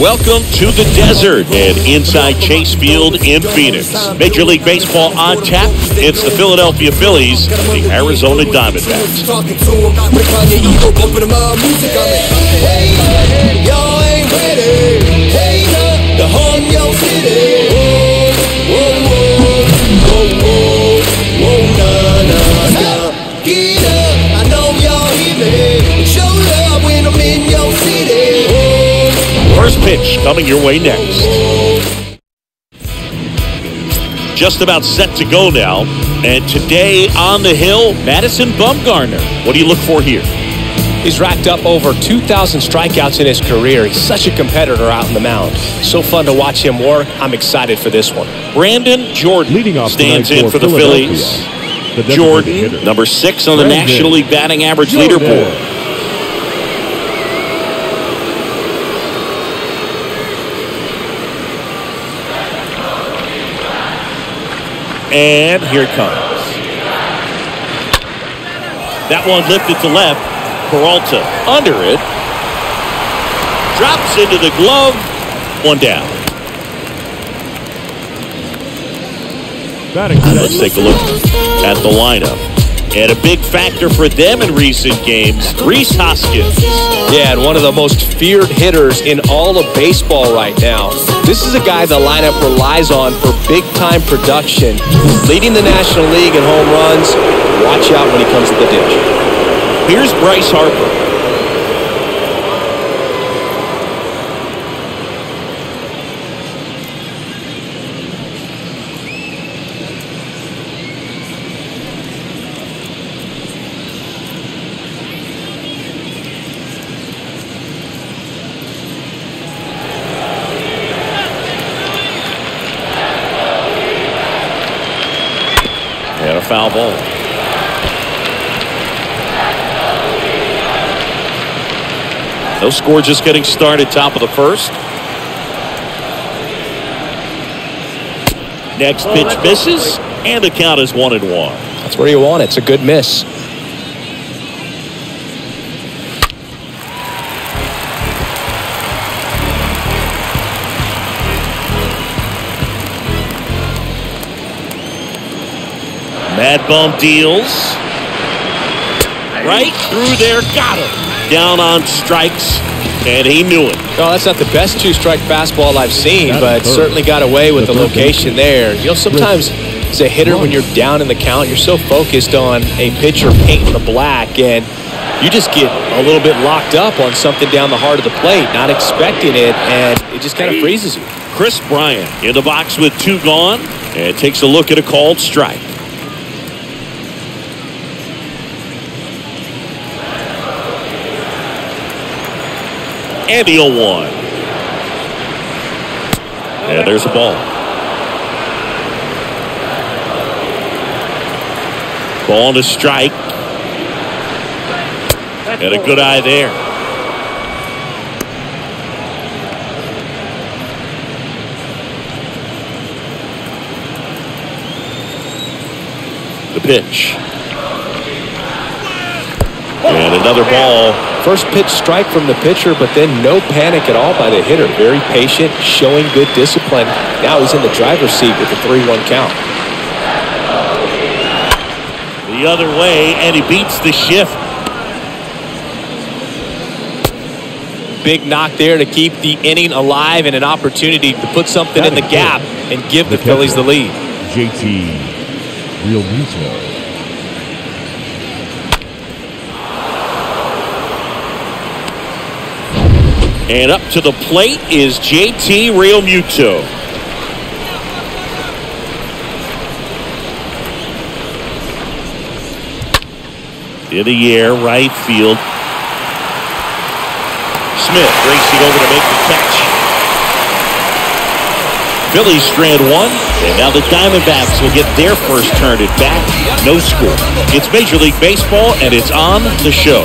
Welcome to the desert and inside Chase Field in Phoenix. Major League Baseball on tap. It's the Philadelphia Phillies, the Arizona Diamondbacks. Talking First pitch coming your way next. Just about set to go now. And today on the hill, Madison Bumgarner. What do you look for here? He's racked up over 2,000 strikeouts in his career. He's such a competitor out in the mound. So fun to watch him work. I'm excited for this one. Brandon Jordan Leading off stands in for the Phillies. the Jordan, hitter. number six on the Brandon National League batting average Jordan. leaderboard. And here it comes. That one lifted to left. Peralta under it. Drops into the glove. One down. Let's take a look at the lineup. And a big factor for them in recent games, Rhys Hoskins. Yeah, and one of the most feared hitters in all of baseball right now. This is a guy the lineup relies on for big time production, leading the National League in home runs. Watch out when he comes to the ditch. Here's Bryce Harper. No score just getting started top of the first. Next pitch misses, and the count is one and one. That's where you want it. It's a good miss. Mad Bum deals. Right through there, got him. Down on strikes, and he knew it. No, that's not the best two-strike fastball I've seen, but third. certainly got away with The the location there. You know, sometimes as a hitter, when you're down in the count, you're so focused on a pitcher painting the black, and you just get a little bit locked up on something down the heart of the plate, not expecting it, and it just kind of freezes you. Kris Bryant in the box with two gone, and takes a look at a called strike. And the 0 1. And there's a ball. Ball to strike. And a good eye there. The pitch. And another ball. First pitch strike from the pitcher, but then no panic at all by the hitter. Very patient, showing good discipline. Now he's in the driver's seat with a 3-1 count. The other way, and he beats the shift. Big knock there to keep the inning alive and an opportunity to put something in the gap and give the Phillies the lead. JT Realmuto. And up to the plate is JT Realmuto. In the air, right field. Smith racing over to make the catch. Phillies strand one, and now the Diamondbacks will get their first turn at bat. No score. It's Major League Baseball, and it's on the show.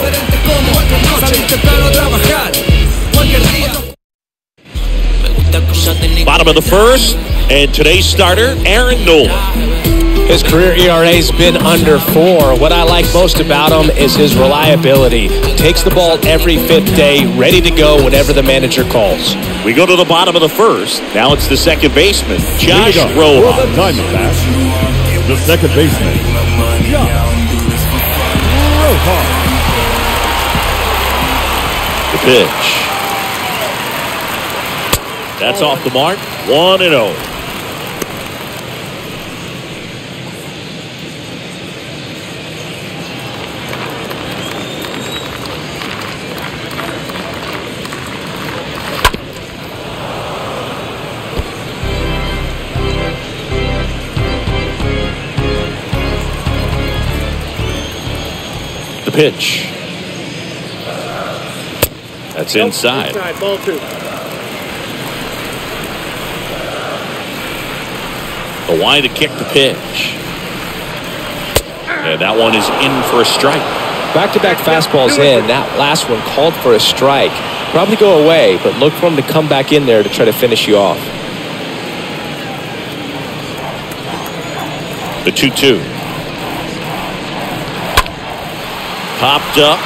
Bottom of the first, and today's starter, Aaron Nola. His career ERA's been under four. What I like most about him is his reliability. Takes the ball every fifth day, ready to go whenever the manager calls. We go to the bottom of the first. Now it's the second baseman, Josh Here we go. Rojas. For the Diamondbacks, the second baseman, Josh Rojas. The pitch. That's off the mark. 1 and oh. 0. The pitch. That's inside. ball two. The wide to kick the pitch. And that one is in for a strike. Back-to-back fastballs in. That last one called for a strike. Probably go away, but look for him to come back in there to try to finish you off. The 2 2. Popped up.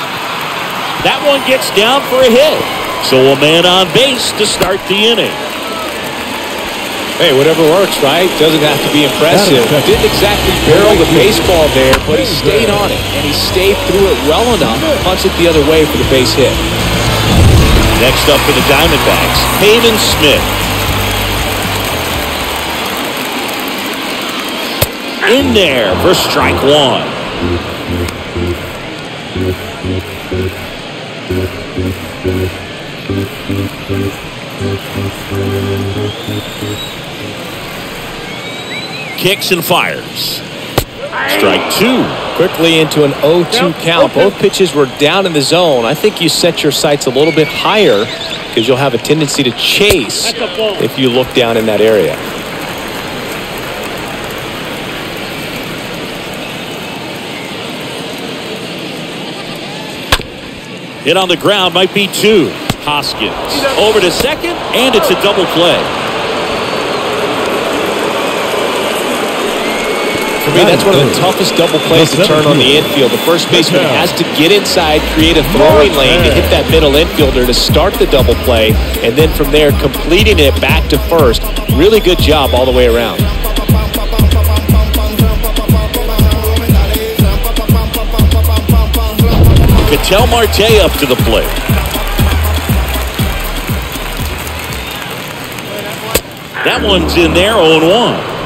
That one gets down for a hit. So a man on base to start the inning. Hey, whatever works, right? Doesn't have to be impressive. Didn't exactly barrel the baseball there, but he stayed on it, and he stayed through it well enough to punch it the other way for the base hit. Next up for the Diamondbacks, Pavin Smith. In there for strike one. Kicks and fires. Strike two. Quickly into an 0-2 count. Both pitches were down in the zone. I think you set your sights a little bit higher because you'll have a tendency to chase if you look down in that area. Hit on the ground might be two. Hoskins over to second, and it's a double play. For me, that's one of the toughest double plays to turn on the infield. The first baseman has to get inside, create a throwing lane to hit that middle infielder to start the double play, and then from there, completing it back to first. Really good job all the way around. Ketel Marte up to the plate. That one's in there, 0-1.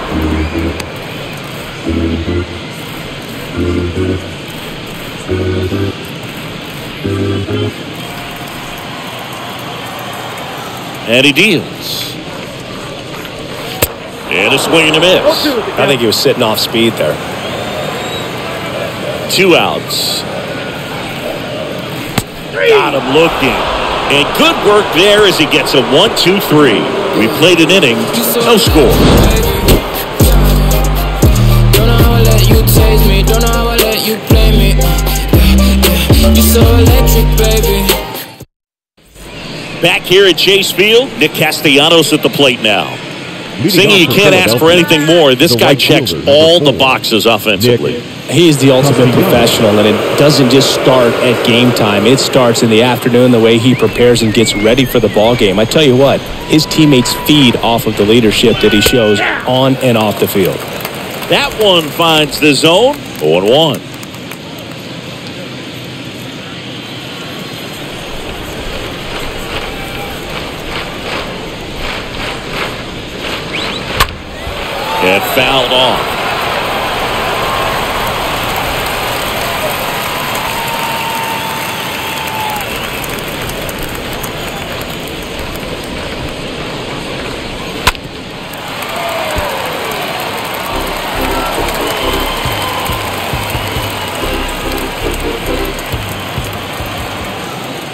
And he deals. And a swing and a miss. I think he was sitting off speed there. Two outs. Got him looking. And good work there as he gets a one, two, three. We played an inning, no score. Don't know how I let you taste me. Don't know how I let you play me. You're so electric, baby. Back here at Chase Field, Nick Castellanos at the plate now. Leading Singing, you can't ask for anything more. This guy checks all the boxes offensively. Nick He's the ultimate professional, and it doesn't just start at game time. It starts in the afternoon, the way he prepares and gets ready for the ball game. I tell you what, his teammates feed off of the leadership that he shows on and off the field. That one finds the zone, 0-1. And fouled off.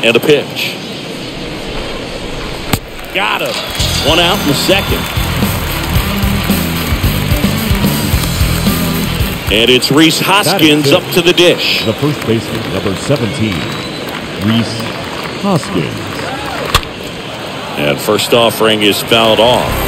And a pitch. Got him. One out in the second. And it's Rhys Hoskins up to the dish. The first baseman, number 17, Rhys Hoskins. And first offering is fouled off.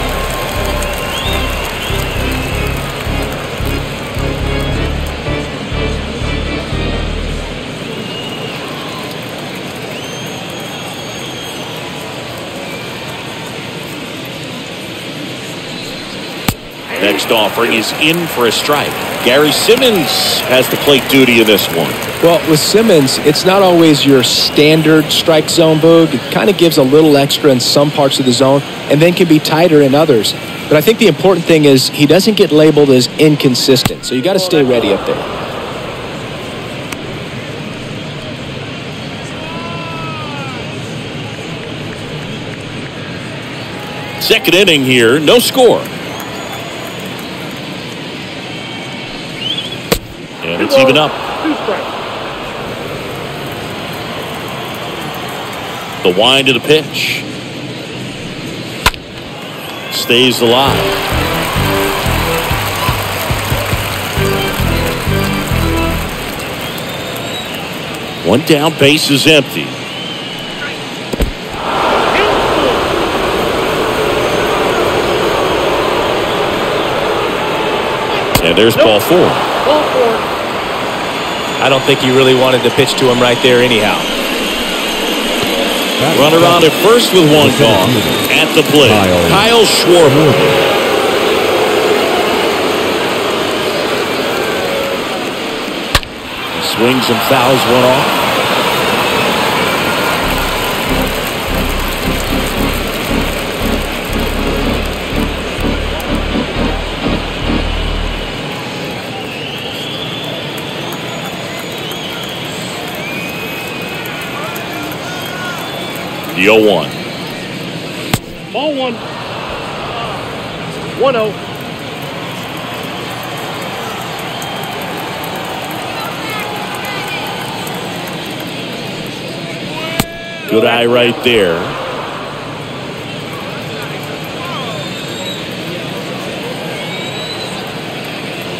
Next offering is in for a strike. Gary Simmons has the plate duty in this one. Well, with Simmons, it's not always your standard strike zone, Boog. It kind of gives a little extra in some parts of the zone and then can be tighter in others. But I think the important thing is he doesn't get labeled as inconsistent. So you got to stay ready up there. Second inning here, no score. It's even up. The wind of the pitch. Stays alive. One down, base is empty. And there's ball four. I don't think you really wanted to pitch to him right there anyhow. Runner on at first with one gone. At the plate, Kyle Schwarber. He swings and fouls one off. 0 1. Ball one. 1 0. Good eye right there.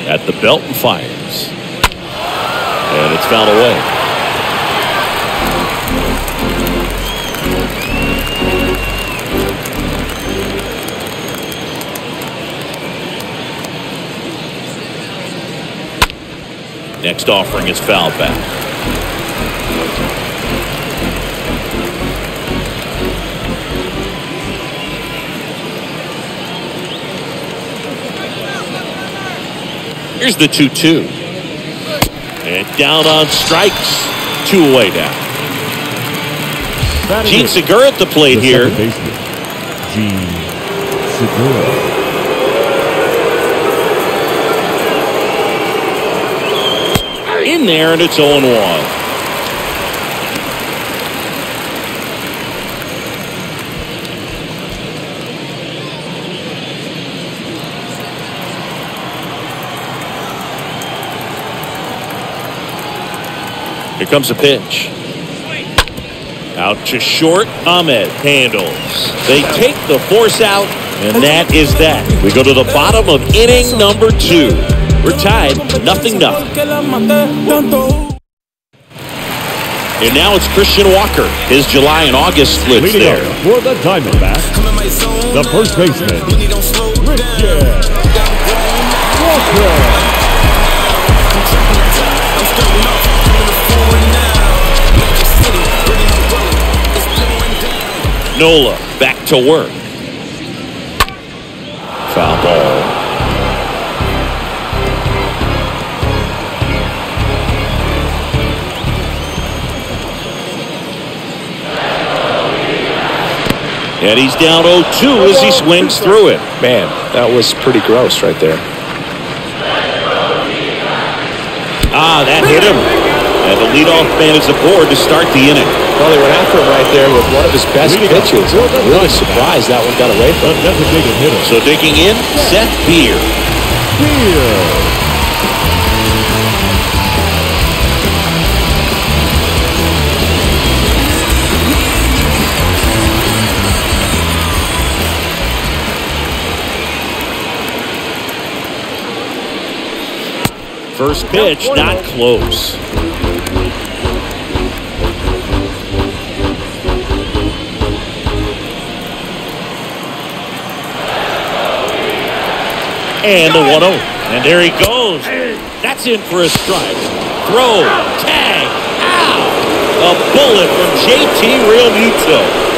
At the belt and fires. And it's fouled away. Offering is fouled back. Here's the 2 2. And down on strikes. Two away now. Jean Segura at the plate the here. Jean Segura. In there, and it's 0 1. Here comes a pitch. Out to short. Ahmed handles. They take the force out, and that is that. We go to the bottom of inning number two. We're tied, nothing, nothing. And now it's Christian Walker. His July and August splits Leading there. up for the Diamondbacks, the first baseman, Christian Walker. Nola back to work. And he's down 0-2 as he swings through it. Man, that was pretty gross right there. Ah, that hit him. And the leadoff man is aboard to start the inning. Well, they went after him right there with one of his best pitches. Really surprised that one got away from him. So digging in, Seth Beer. Beer. First pitch, not close. And a 1 0. And there he goes. That's in for a strike. Throw, tag, out. A bullet from JT Realmuto.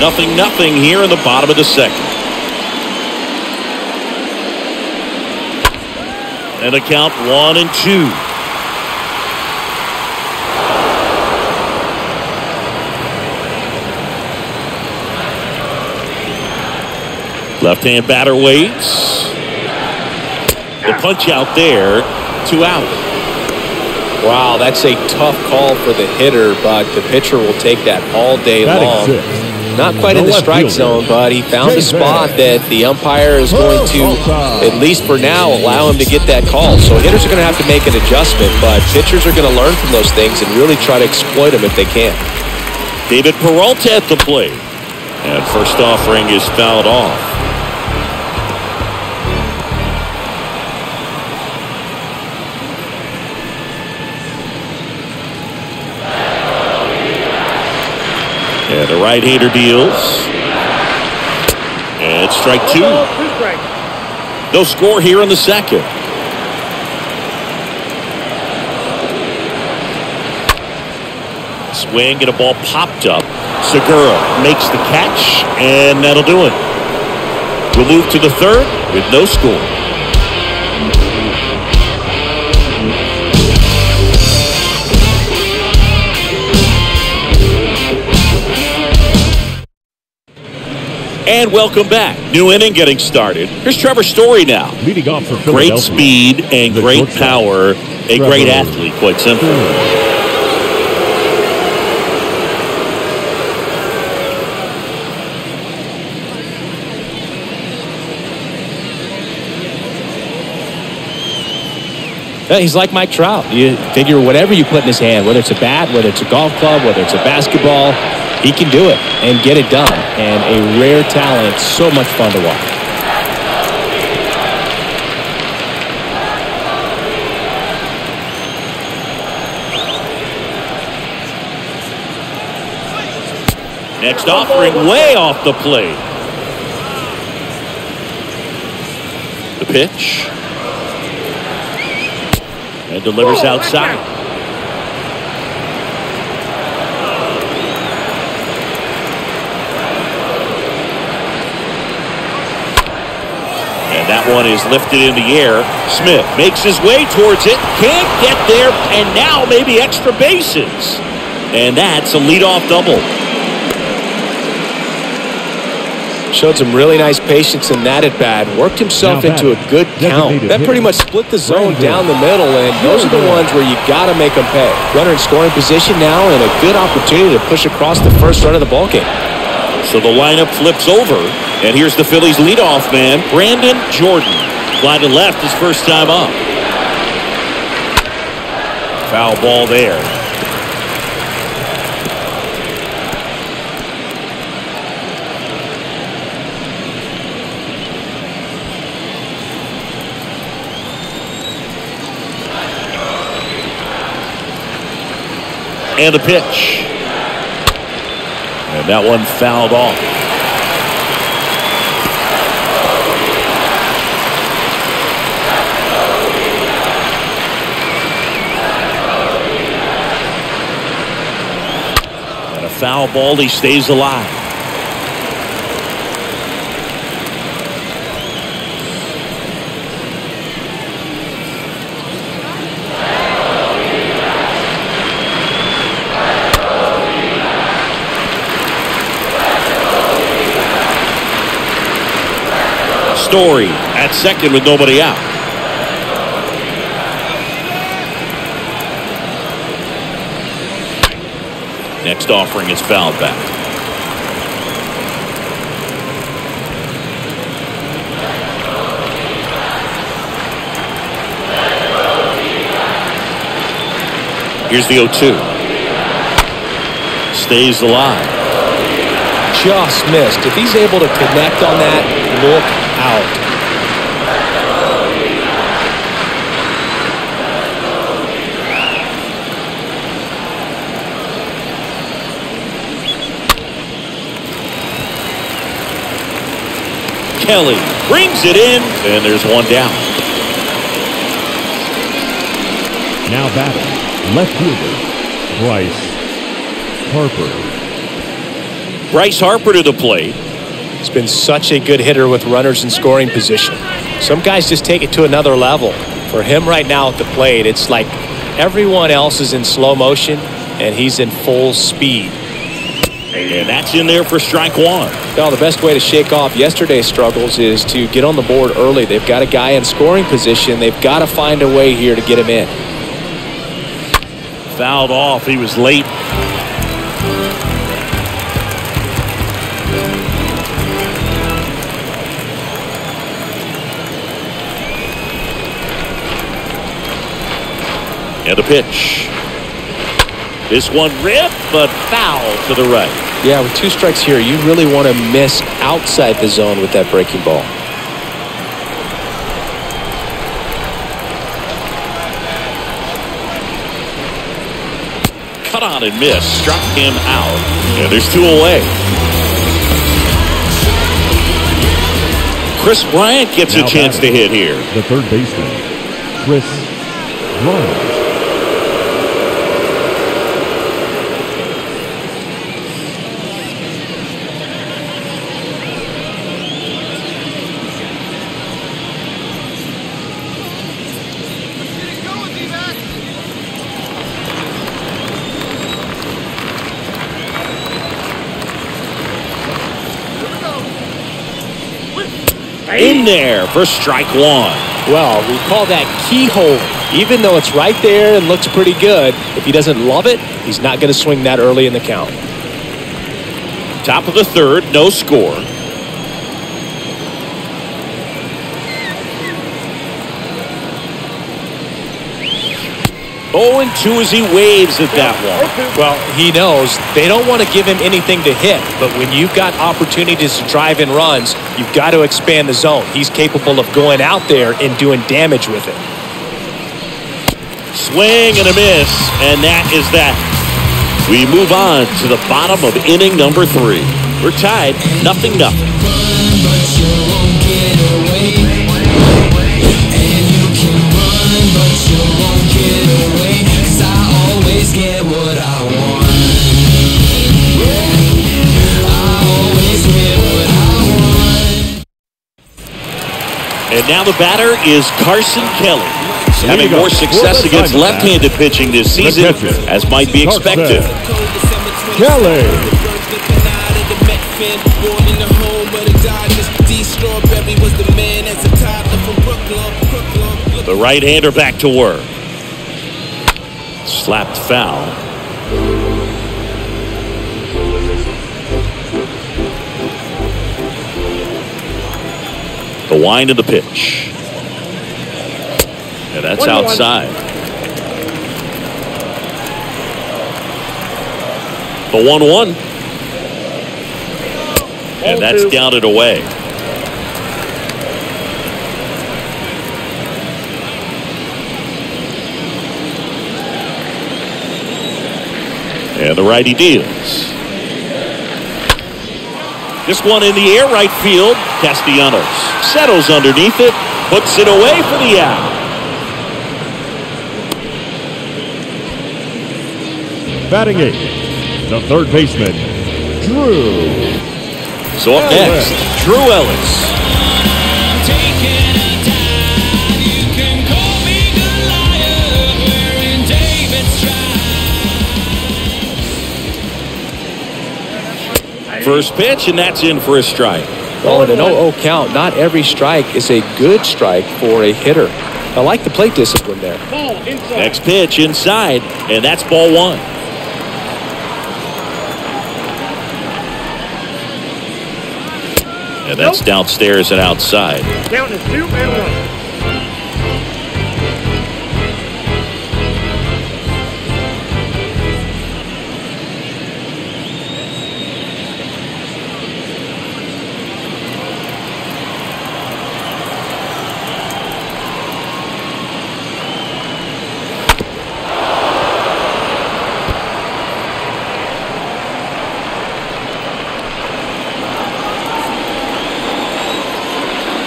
Nothing, nothing here in the bottom of the second. And a count one and two. Left hand batter waits. The punch out there, two out. Wow, that's a tough call for the hitter, but the pitcher will take that all day Batting long. sixth. Not quite in the strike zone, but he found a spot that the umpire is going to, at least for now, allow him to get that call. So hitters are going to have to make an adjustment, but pitchers are going to learn from those things and really try to exploit them if they can. David Peralta at the plate. And first offering is fouled off. And the right-hander deals. And strike two. Oh, Strikes. No score here in the second. Swing and a ball popped up. Segura makes the catch, and that'll do it. We'll move to the third with no score. And welcome back. New inning getting started. Here's Trevor Story now. Leading off for Great speed and The great power. A great athlete, quite simply. Yeah, he's like Mike Trout. You figure whatever you put in his hand, whether it's a bat, whether it's a golf club, whether it's a basketball, he can do it and get it done. And a rare talent, so much fun to watch. Next offering way off the plate. The pitch. And delivers outside. One is lifted in the air. Smith makes his way towards it. Can't get there. And now maybe extra bases. And that's a leadoff double. Showed some really nice patience in that at bat. Worked himself Now into a good count. That pretty much split the zone Brandon down the middle, and those are the ones where you got to make them pay. Runner in scoring position now, and a good opportunity to push across the first run of the ballgame. So the lineup flips over, and here's the Phillies leadoff man, Brandon Jordan. Fly to left his first time up. Foul ball there. And a pitch. And that one fouled off. And a foul ball, he stays alive. Story at second with nobody out. Next offering is fouled back. Here's the 0 2. Stays alive. Just missed. If he's able to connect on that, look Kelly brings it in, and there's one down. Now batting, left fielder, Bryce Harper. Bryce Harper to the plate. He's been such a good hitter with runners in scoring position. Some guys just take it to another level. For him right now at the plate, it's like everyone else is in slow motion and he's in full speed. And that's in there for strike one. Well, the best way to shake off yesterday's struggles is to get on the board early. They've got a guy in scoring position. They've got to find a way here to get him in. Fouled off. He was late. And a pitch. This one ripped, but foul to the right. Yeah, with two strikes here, you really want to miss outside the zone with that breaking ball. Cut on and miss. Struck him out. And there's two away. Kris Bryant gets Now a chance to hit here. The third baseman, Kris Bryant. For strike one. Well, we call that keyhole. Even though it's right there and looks pretty good, if he doesn't love it, he's not going to swing that early in the count. Top of the third, no score. Oh, and two as he waves at that one. Well, he knows they don't want to give him anything to hit, but when you've got opportunities to drive in runs, you've got to expand the zone. He's capable of going out there and doing damage with it. Swing and a miss, and that is that. We move on to the bottom of inning number three. We're tied, nothing, nothing. And now the batter is Carson Kelly. Having more success against left-handed pitching this season, as might be expected. Kelly. The right-hander back to work. Slapped foul. The wind of the pitch. And that's outside. The 1 1. And that's down and away. And the righty deals. This one in the air right field. Castellanos settles underneath it, puts it away for the out. Batting eight, the third baseman, Drew. So up next, Drew Ellis. First pitch, and that's in for a strike. Well, in an 0-0 count, not every strike is a good strike for a hitter. I like the plate discipline there. Next pitch inside, and that's ball one. And that's downstairs and outside. Count is two and one.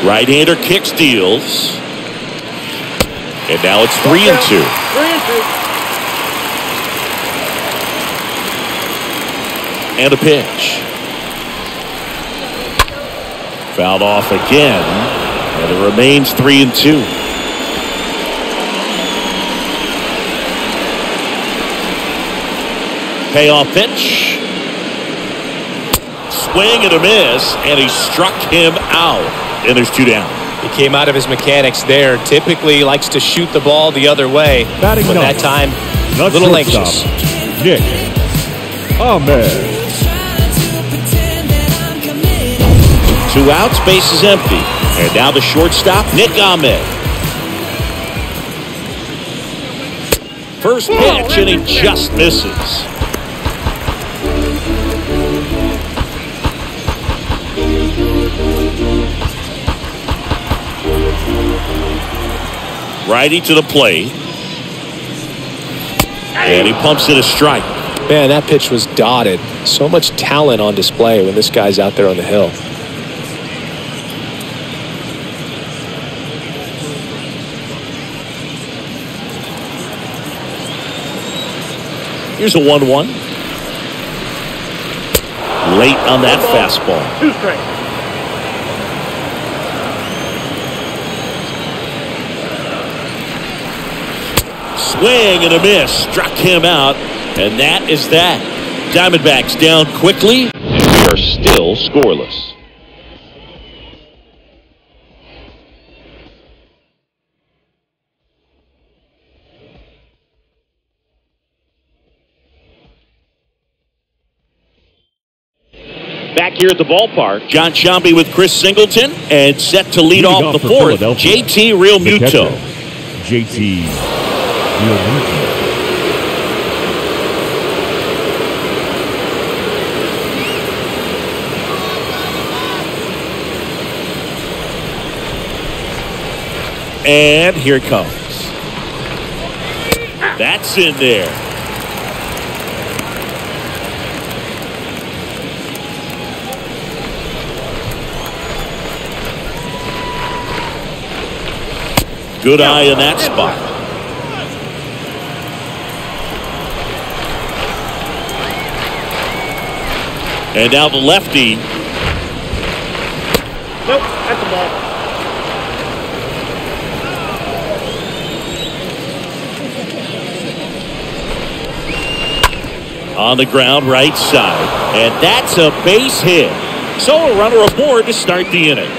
Right-hander kicks deals. And now it's three and two. Three and two. And a pitch. Fouled off again. And it remains three and two. Payoff pitch. Swing and a miss, and he struck him out. And there's two down. He came out of his mechanics there. Typically likes to shoot the ball the other way. Batting but that time, a little shortstop, anxious. Nick Ahmed. Two outs, base is empty. And now the shortstop, Nick Ahmed. First pitch, and he just misses. Righty to the plate. And he pumps it a strike. Man, that pitch was dotted. So much talent on display when this guy's out there on the hill. Here's a 1 1. Late on that fastball. Two straight. Swing and a miss. Struck him out. And that is that. Diamondbacks down quickly. And we are still scoreless. Back here at the ballpark, Jon Sciambi with Chris Singleton and set to lead Leading off off the fourth. JT Realmuto. catcher, Realmuto. And here it comes. That's in there. Good eye in that spot. And now the lefty Nope, that's a ball. on the ground right side. And that's a base hit. So a runner aboard to start the inning.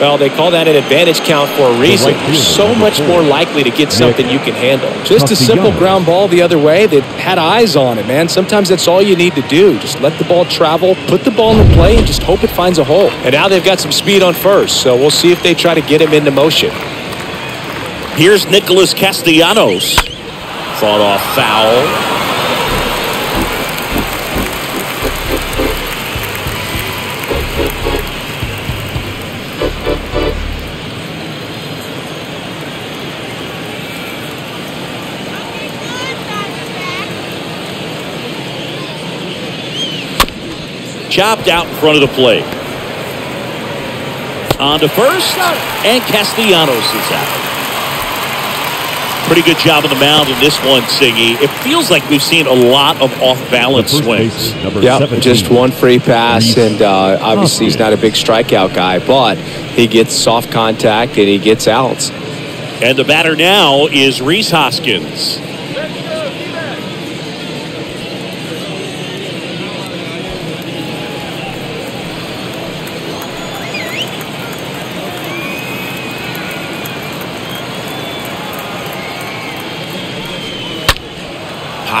Well, they call that an advantage count for a reason. You're so much more likely to get something you can handle. Just a simple ground ball the other way that had eyes on it, man. Sometimes that's all you need to do. Just let the ball travel, put the ball in the play, and just hope it finds a hole. And now they've got some speed on first, so we'll see if they try to get him into motion. Here's Nicholas Castellanos. Fought off foul. Chopped out in front of the plate. On to first, and Castellanos is out. Pretty good job on the mound in this one, Siggy. It feels like we've seen a lot of off-balance swings. baseman, number Yeah, 17, just one free pass, and uh, obviously he's not a big strikeout guy, but he gets soft contact and he gets outs. And the batter now is Rhys Hoskins.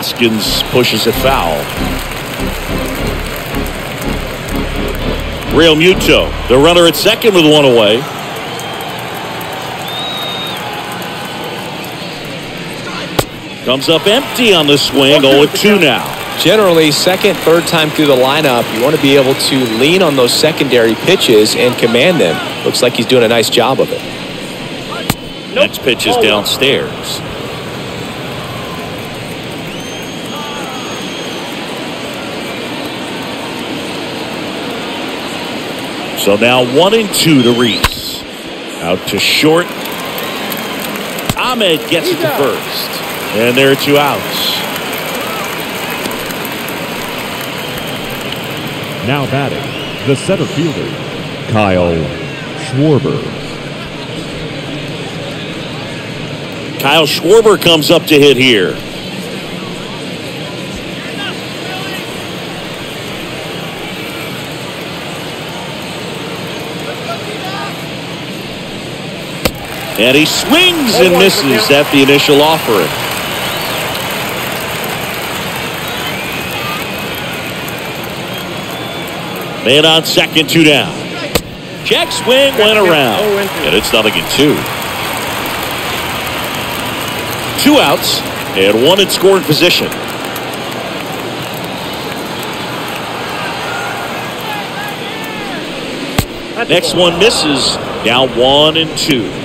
Hoskins pushes it foul. Realmuto, the runner at second with one away. Comes up empty on the swing. 0-2 now. Generally, second, third time through the lineup, you want to be able to lean on those secondary pitches and command them. Looks like he's doing a nice job of it. Next pitch is downstairs. So now one and two to Rhys. Out to short. Ahmed gets it to first. And there are two outs. Now batting, the center fielder, Kyle Schwarber. Kyle Schwarber comes up to hit here. And he swings and misses at the initial offering. Man on second, two down. Check swing went around. And it's nothing in two. Two outs and one in scoring position. Next one misses. Now one and two.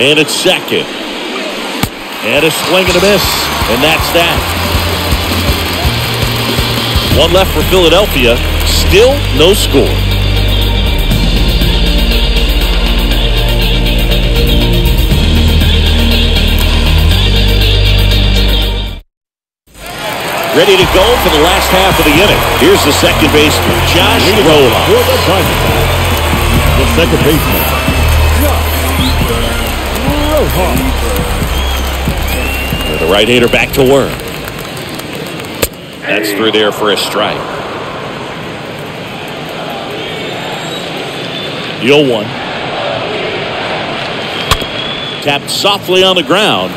And it's second. And a swing and a miss. And that's that. One left for Philadelphia. Still no score. Ready to go for the last half of the inning. Here's the second baseman, Josh. For the Diamondbacks, the second baseman, The right-hander back to work. That's through there for a strike. The 0-1. Tapped softly on the ground.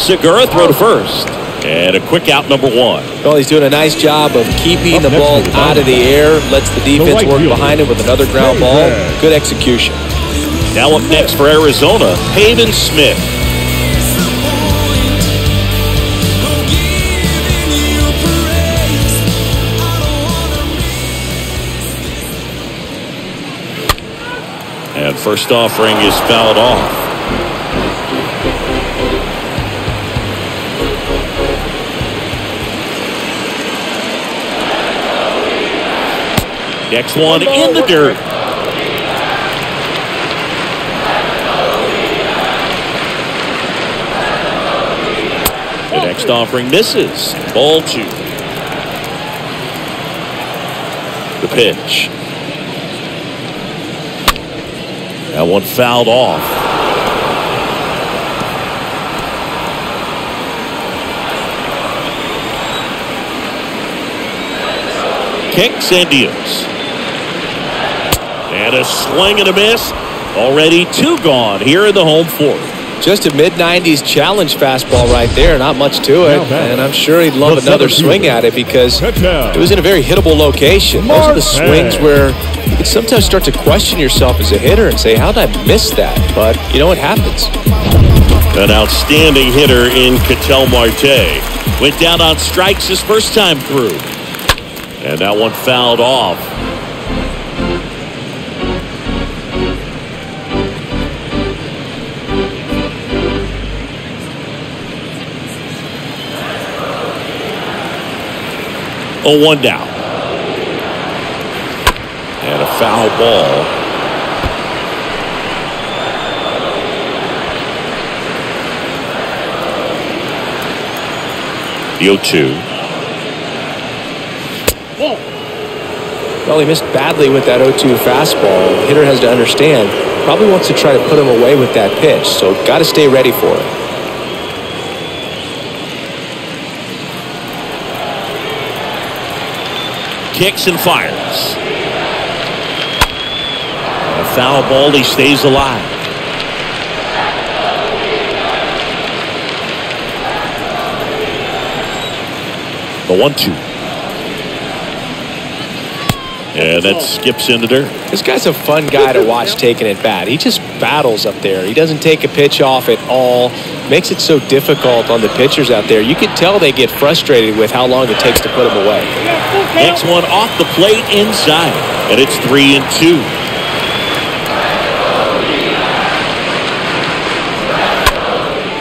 Segura throw to first. And a quick out number one. Well, he's doing a nice job of keeping Up the ball the out of the air, lets the defense right work fielder, behind him with another ground ball. Good execution. Now up next for Arizona, Pavin Smith. And first offering is fouled off. Next one in the dirt. Offering misses. Ball two. The pitch. That one fouled off. Kicks and deals. And a swing and a miss. Already two gone here in the home fourth. Just a mid-90s challenge fastball right there. Not much to it. And I'm sure he'd love another swing at it because it was in a very hittable location. Those are the swings where you can sometimes start to question yourself as a hitter and say, how did I miss that? But you know what happens. An outstanding hitter in Ketel Marte. Went down on strikes his first time through. And that one fouled off. Oh, one down. And a foul ball. The 0-2. Well, he missed badly with that 0-2 fastball. The hitter has to understand. Probably wants to try to put him away with that pitch. So got to stay ready for it. Kicks and fires. A foul ball, he stays alive. The one And that skips into dirt. This guy's a fun guy to watch taking at bat. He just battles up there. He doesn't take a pitch off at all. Makes it so difficult on the pitchers out there. You can tell they get frustrated with how long it takes to put him away. Next one off the plate inside. And it's three and two.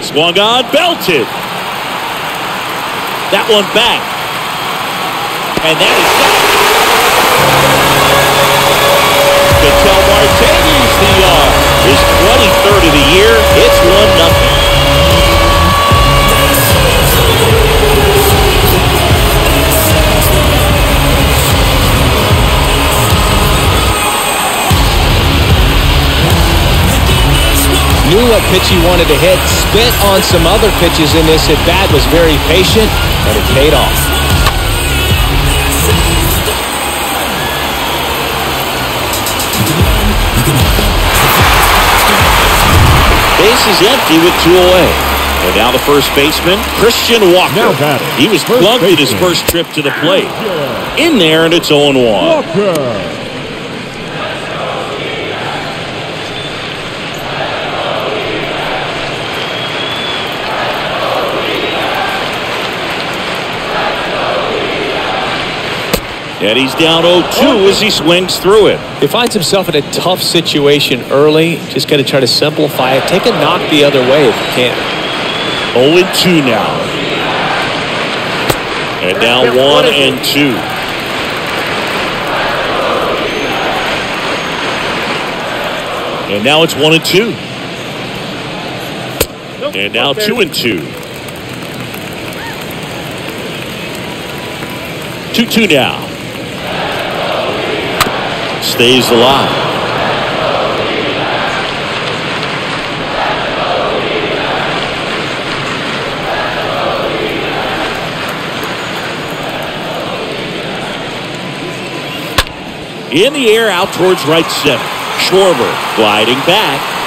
Swung on, belted. That one back. And that is It's 1 nothing. Knew what pitch he wanted to hit. Spent on some other pitches in this at bat. Was very patient, and it paid off. Base is empty with two away. And now the first baseman, Christian Walker. He was plugged at his first trip to the plate. In there, and it's 0 1. Walker. And he's down 0-2 as he swings through it. He finds himself in a tough situation early. Just got to try to simplify it. Take a knock the other way if you can. 0-2 now. And now 1 and 2. And now it's 1 and 2. And now 2 and 2. 2-2 now. Stays alive. In the air out towards right center. Schwarber gliding back.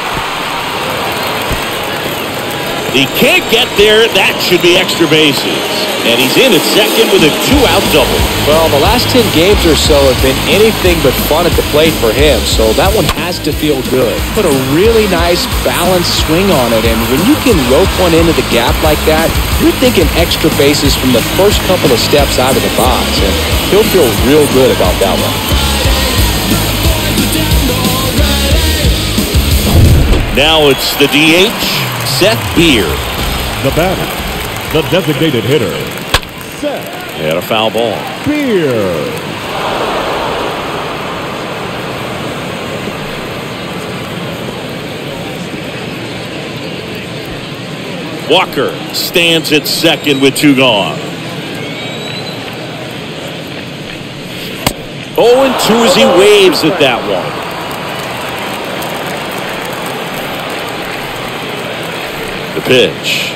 He can't get there. That should be extra bases. And he's in at second with a two-out double. Well, the last 10 games or so have been anything but fun at the plate for him, so that one has to feel good. Put a really nice balanced swing on it, and when you can rope one into the gap like that, you're thinking extra bases from the first couple of steps out of the box, and he'll feel real good about that one. Now it's the DH, Seth Beer. The batter. The designated hitter. Seth Had a foul ball. Beer. Walker stands at second with two gone. 0 and 2 as he waves at that one. The pitch.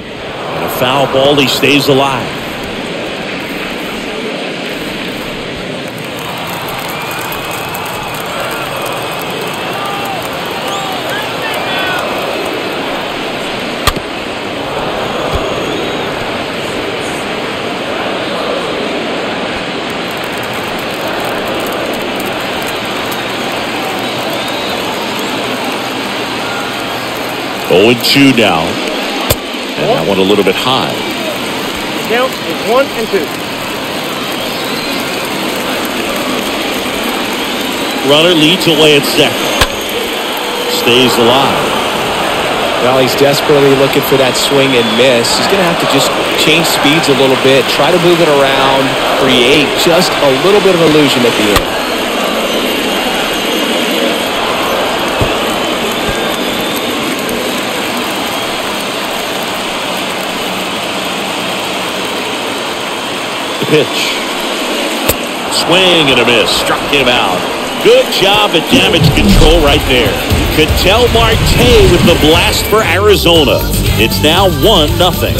And a foul ball. He stays alive. Oh and 2 now. And that one a little bit high. Count is one and two. Runner leads away at second. Stays alive. Well, he's desperately looking for that swing and miss. He's going to have to just change speeds a little bit, try to move it around, create just a little bit of illusion at the end. Pitch. Swing and a miss. Struck him out. Good job at damage control right there. Ketel Marte with the blast for Arizona. It's now 1 nothing.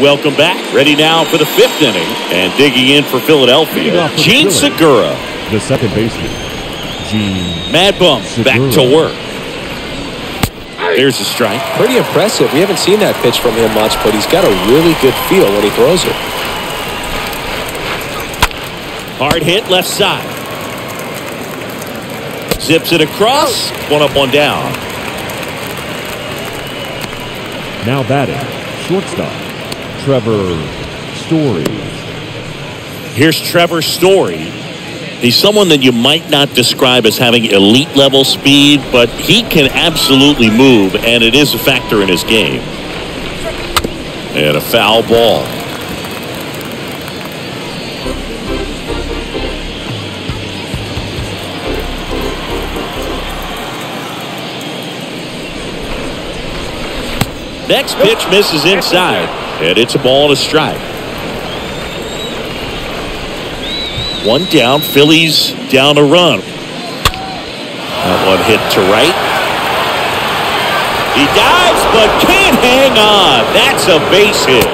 Welcome back. Ready now for the fifth inning. And digging in for Philadelphia, Jean Segura. The second baseman. Jean Mad Bum back to work. There's a strike. Pretty impressive. We haven't seen that pitch from him much, but he's got a really good feel when he throws it. Hard hit left side. Zips it across. One up, one down. Now batting. Shortstop. Trevor Story. Here's Trevor Story. He's someone that you might not describe as having elite level speed, but he can absolutely move, and it is a factor in his game. And a foul ball. Next pitch misses inside, and it's a ball to strike. One down, Phillies down a run. That one hit to right. He dives, but can't hang on. That's a base hit.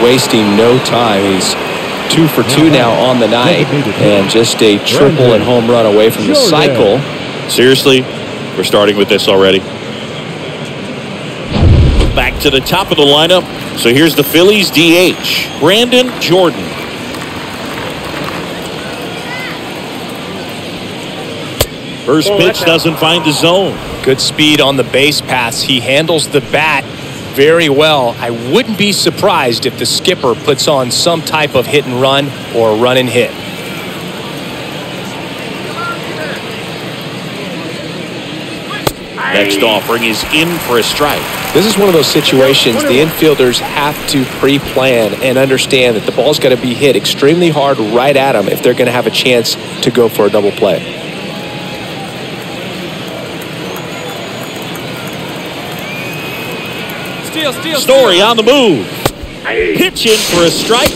Wasting no time. He's two for two now on the night, and just a triple and home run away from the cycle. Seriously, we're starting with this already. Back to the top of the lineup. So here's the Phillies DH, Brandon Jordan. First pitch doesn't find the zone. Good speed on the base pass. He handles the bat very well. I wouldn't be surprised if the skipper puts on some type of hit and run or run and hit. Next offering is in for a strike. This is one of those situations the infielders have to pre-plan and understand that the ball's got to be hit extremely hard right at them if they're going to have a chance to go for a double play. Story on the move. Pitch in for a strike.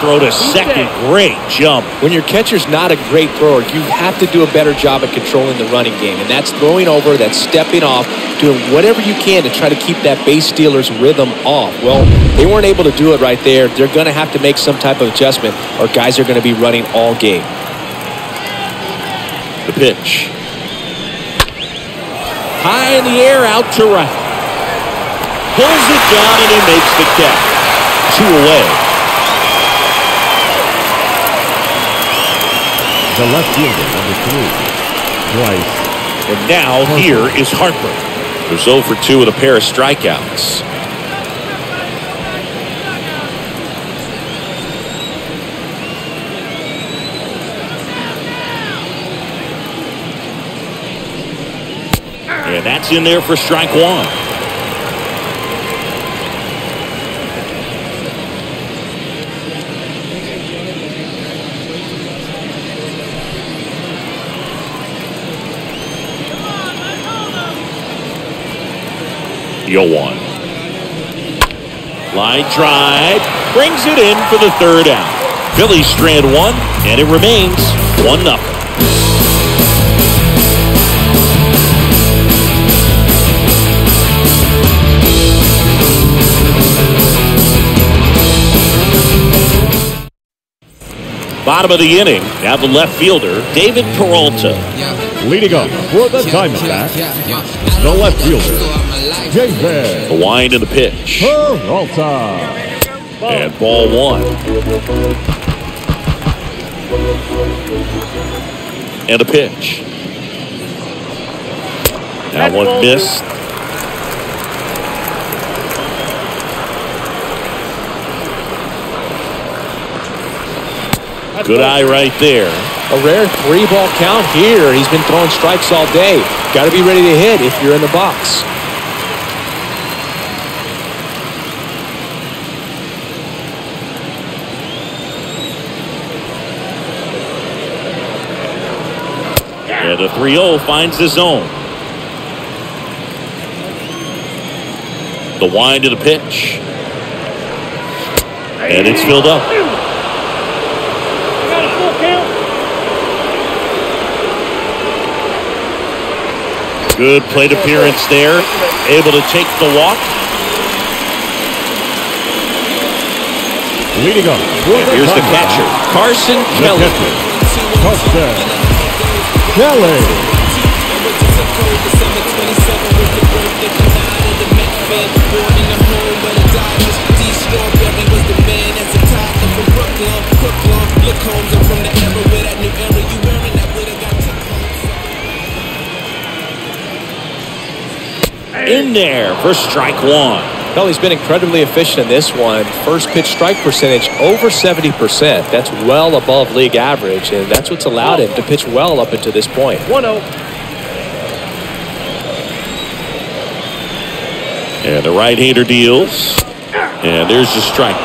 Throw to second. Great jump. When your catcher's not a great thrower, you have to do a better job at controlling the running game. And that's throwing over, that's stepping off, doing whatever you can to try to keep that base stealer's rhythm off. Well, they weren't able to do it right there. They're going to have to make some type of adjustment or guys are going to be running all game. The pitch. High in the air, out to right. Pulls it down and he makes the catch. Two away. The left fielder, number three, Bryce And now here is Harper. Who's 0 for 2 with a pair of strikeouts. And that's in there for strike one. Yoan. Line drive. Brings it in for the third out. Phillies strand one, and it remains 1 0. Bottom of the inning. Now the left fielder, David Peralta. leading up for the Diamondbacks, the left fielder, David The wind and the pitch. Peralta. And ball one. And a pitch. That one missed. Good eye right there. A rare three ball count here. He's been throwing strikes all day. Got to be ready to hit if you're in the box. And a 3 0 finds the zone. The wind to the pitch. And it's filled up. Got a full count. Good plate appearance there. Able to take the walk. Leading up for Here's the catcher, Carson the Kelly. Carson Kelly. In there for strike one. Well, he's been incredibly efficient in this one. First pitch strike percentage over 70%. That's well above league average, and that's what's allowed him to pitch well up until this point. 1 0. And the right-hander deals. And there's the strike.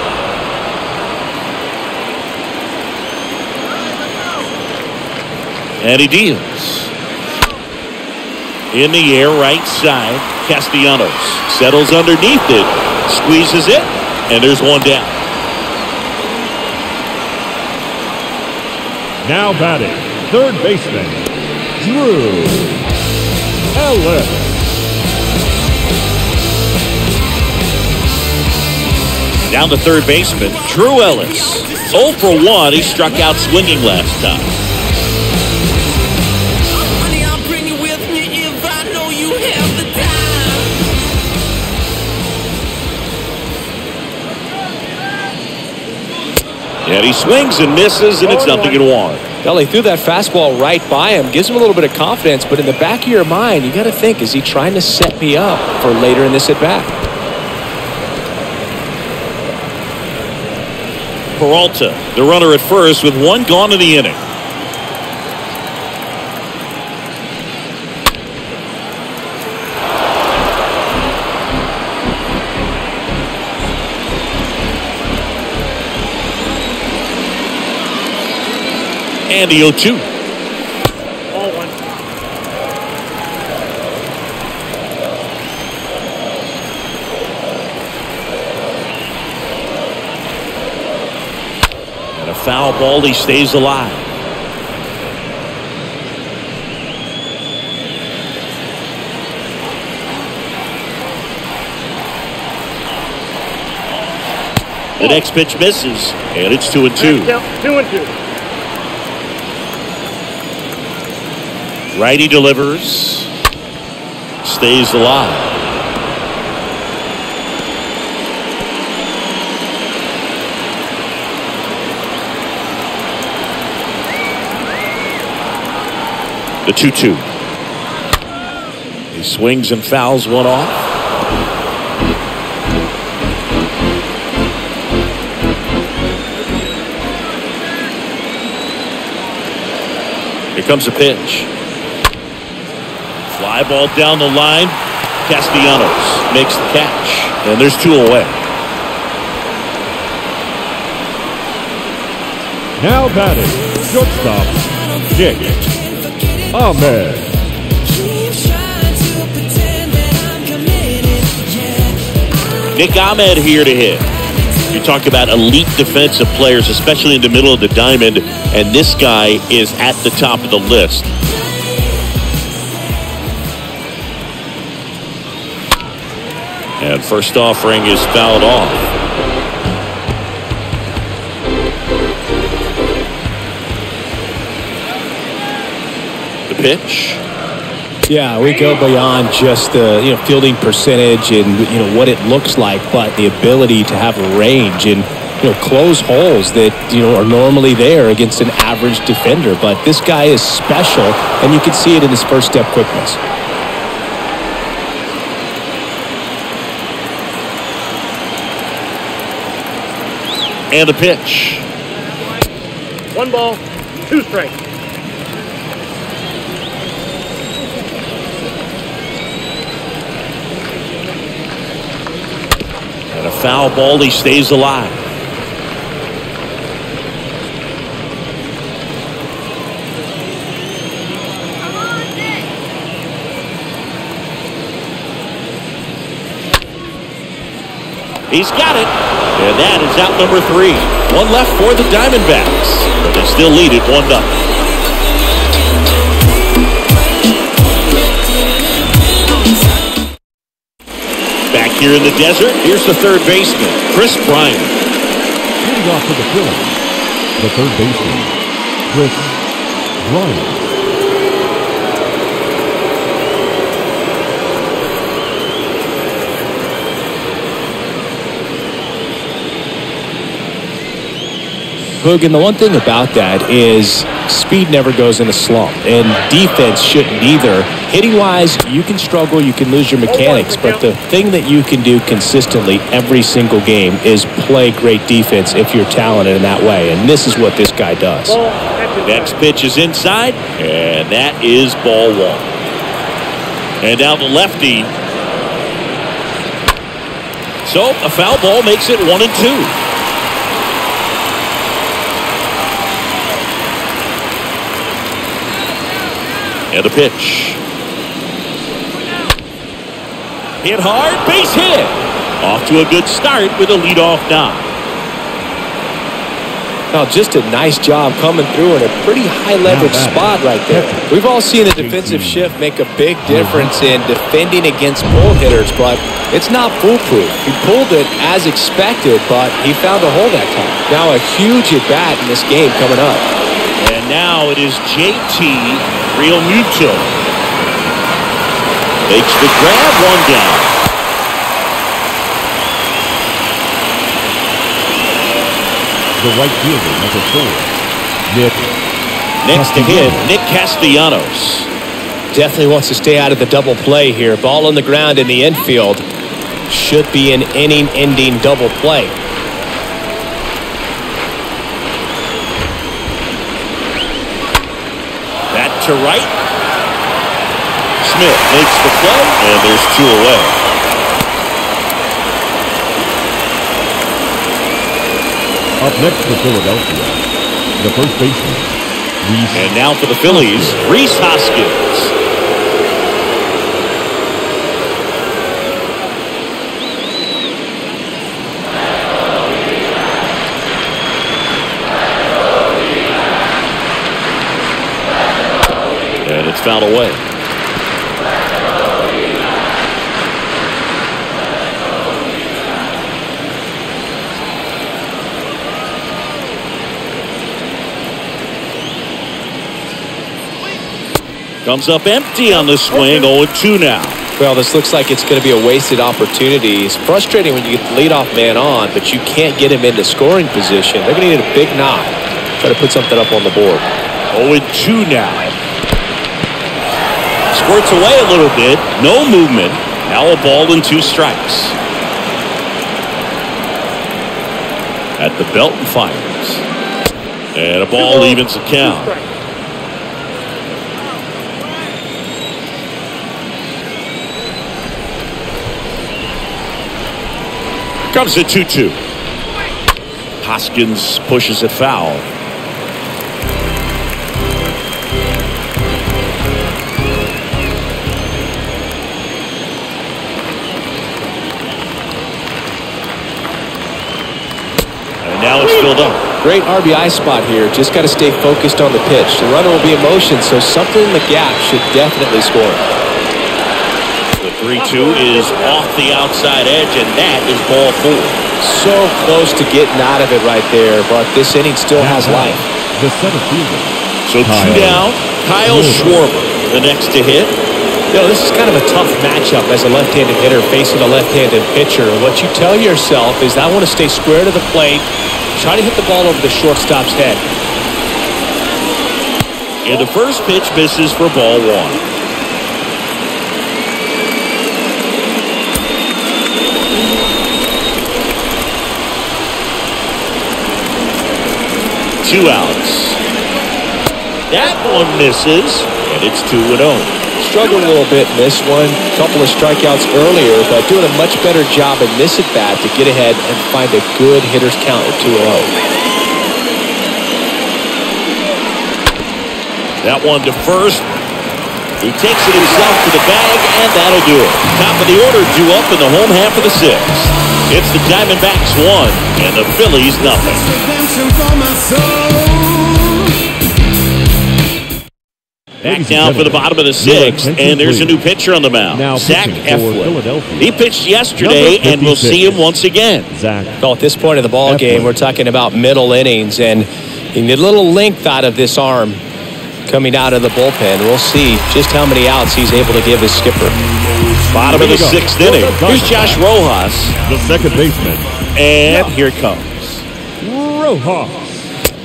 And he deals. In the air, right side. Castellanos settles underneath it, squeezes it, and there's one down. Now batting, third baseman, Drew Ellis. Down to third baseman, Drew Ellis. 0 for 1. He struck out swinging last time. And he swings and misses, and it's oh, nothing in one. Well, he threw that fastball right by him, gives him a little bit of confidence, but in the back of your mind, you got to think, is he trying to set me up for later in this at bat? Peralta, the runner at first, with one gone in the inning. And the 0-2. Ball one. And a foul ball, he stays alive. The next pitch misses, and it's two and two. Two and two. Righty delivers, stays alive. The 2 2. He swings and fouls one off. Here comes a pitch. Fly ball down the line. Castellanos makes the catch. And there's two away. Now batting, shortstop, Nick Ahmed. Keep trying to pretend that I'm committed. Nick Ahmed here to hit. You talk about elite defensive players, especially in the middle of the diamond, and this guy is at the top of the list. And first offering is fouled off. The pitch. Yeah, we go beyond just the you know fielding percentage and you know what it looks like, but the ability to have a range and you know close holes that you know are normally there against an average defender. But this guy is special, and you can see it in his first step quickness. And a pitch. One ball, two strikes. And a foul ball, he stays alive. He's got it. And that is out number three. One left for the Diamondbacks. But they still lead it 1 0. Back here in the desert, here's the third baseman, Kris Bryant. Leading off for the Phillies, the third baseman, Kris Bryant. Hoog, and the one thing about that is speed never goes in a slump, and defense shouldn't either. Hitting wise, you can struggle, you can lose your mechanics, but the thing that you can do consistently every single game is play great defense if you're talented in that way, and this is what this guy does. Next pitch is inside, and that is ball one. And now the lefty. So a foul ball makes it one and two. And the pitch. Hit hard, base hit. Off to a good start with a leadoff knock. Now, just a nice job coming through in a pretty high leverage spot right there. We've all seen the defensive shift make a big difference in defending against pull hitters, but it's not foolproof. He pulled it as expected, but he found a hole that time. Now a huge at bat in this game coming up. And now it is JT Real Muto. Makes the grab one down. The right fielder, number four, Nick Next to hit, Nick Castellanos. Definitely wants to stay out of the double play here. Ball on the ground in the infield. Should be an inning-ending double play. To right. Smith makes the play, and there's two away. Up next for Philadelphia, the first baseman, Rhys And now for the Phillies, Rhys Hoskins. Fouled away. Comes up empty on the swing, 0-2 now. Well, this looks like it's going to be a wasted opportunity. It's frustrating when you get the leadoff man on, but you can't get him into scoring position. They're going to need a big knock. Try to put something up on the board. 0-2 now. Squirts away a little bit. No movement. Now a ball and two strikes. At the belt and fires. And a ball evens the count. Comes the 2-2. Hoskins pushes it foul. And now filled up. Great RBI spot here. Just got to stay focused on the pitch. The runner will be in motion, so something in the gap should definitely score. The 3-2 is off the outside edge, and that is ball four. So close to getting out of it right there, but this inning still has life. The center fielder, So two down. Kyle Schwarber, the next to hit. You know, this is kind of a tough matchup as a left-handed hitter facing a left-handed pitcher. What you tell yourself is I want to stay square to the plate, try to hit the ball over the shortstop's head. And the first pitch misses for ball one. Two outs. That one misses, and it's 2 and 0. Struggled a little bit in this one. Couple of strikeouts earlier, but doing a much better job in this at bat to get ahead and find a good hitter's count at 2-0. That one to first. He takes it himself to the bag, and that'll do it. Top of the order due up in the home half of the sixth. It's the Diamondbacks one, and the Phillies nothing. Back down for the bottom of the sixth, and there's a new pitcher on the mound. Now Zach for Eflin. Philadelphia. He pitched yesterday, and we'll see him once again. Zach Well, at this point of the ball game, we're talking about middle innings, and you need a little length out of this arm coming out of the bullpen. We'll see just how many outs he's able to give his skipper. Bottom of the we go. sixth inning. Here's Josh Rojas, the second baseman, and here it comes. Rojas.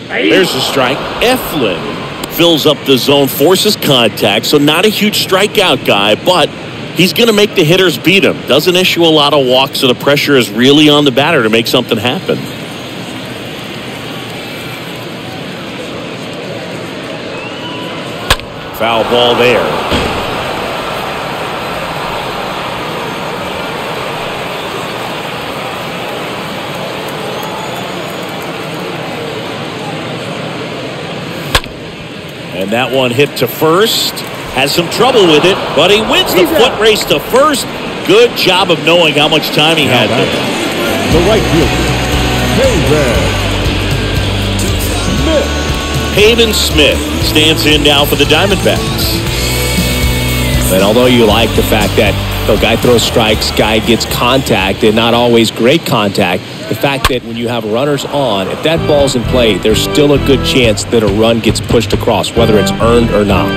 There's a strike. Eflin fills up the zone, forces contact, so not a huge strikeout guy, but he's going to make the hitters beat him. Doesn't issue a lot of walks, so the pressure is really on the batter to make something happen. Foul ball there. And that one hit to first. Has some trouble with it, but he wins the He's foot out. race to first. good job of knowing how much time he Now had there. The right fielder, Pavin Smith. Pavin Smith stands in now for the Diamondbacks. And although you like the fact that the guy throws strikes, guy gets contact, and not always great contact, the fact that when you have runners on, if that ball's in play, there's still a good chance that a run gets pushed across, whether it's earned or not.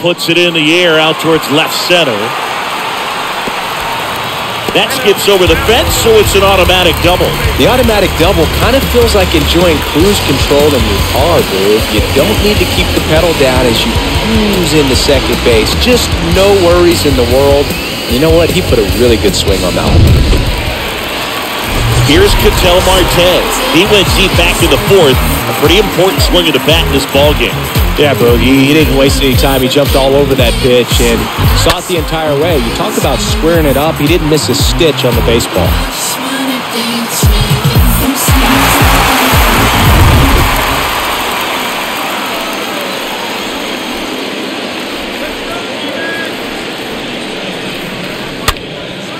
Puts it in the air out towards left center. That skips over the fence, so it's an automatic double. The automatic double kind of feels like enjoying cruise control in your car, dude. You don't need to keep the pedal down as you cruise into second base. Just no worries in the world. You know what? He put a really good swing on that one. Here's Ketel Marte. He went deep back in the fourth. A pretty important swing of the bat in this ball game. Yeah, bro, he, he didn't waste any time. He jumped all over that pitch and saw it the entire way. You talk about squaring it up. He didn't miss a stitch on the baseball.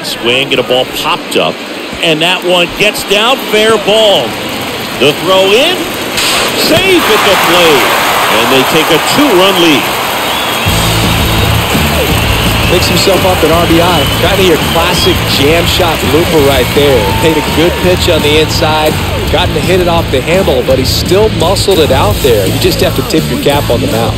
Swing and a ball popped up. And that one gets down. Fair ball. The throw in. Safe at the plate. And they take a two-run lead. Picks himself up an RBI. Kind of your classic jam shot looper right there. Paid a good pitch on the inside. Gotten to hit it off the handle, but he still muscled it out there. You just have to tip your cap on the mound.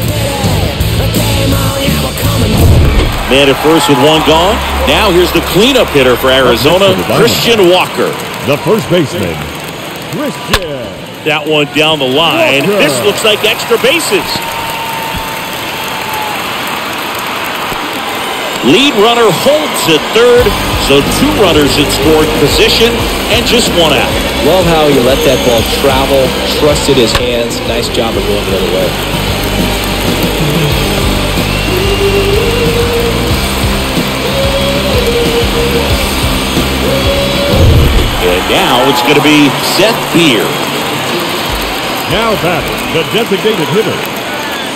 Man at first with one gone. Now here's the cleanup hitter for Arizona, Christian Walker. The first baseman, Christian. That one down the line. Walker. This looks like extra bases. Lead runner holds at third, so two runners in scoring position and just one out. Love how he let that ball travel, trusted his hands. Nice job of going the other way. And now it's going to be Seth Beer. Now batting, the designated hitter,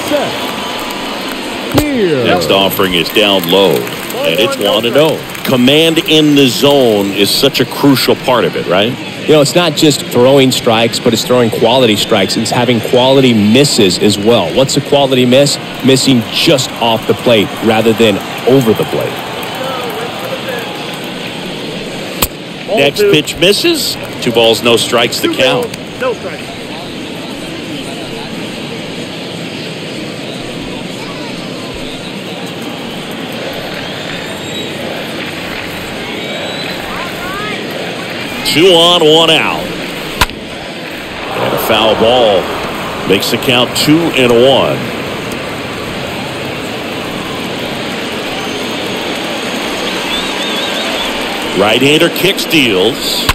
Seth Beer. Next offering is down low, and it's 1 0. Command in the zone is such a crucial part of it, right? You know, it's not just throwing strikes, but it's throwing quality strikes. It's having quality misses as well. What's a quality miss? Missing just off the plate rather than over the plate. Next pitch misses. Two balls, no strikes to Two count. No strikes. Two on, one out. And a foul ball makes the count two and one. Right-hander kick steals.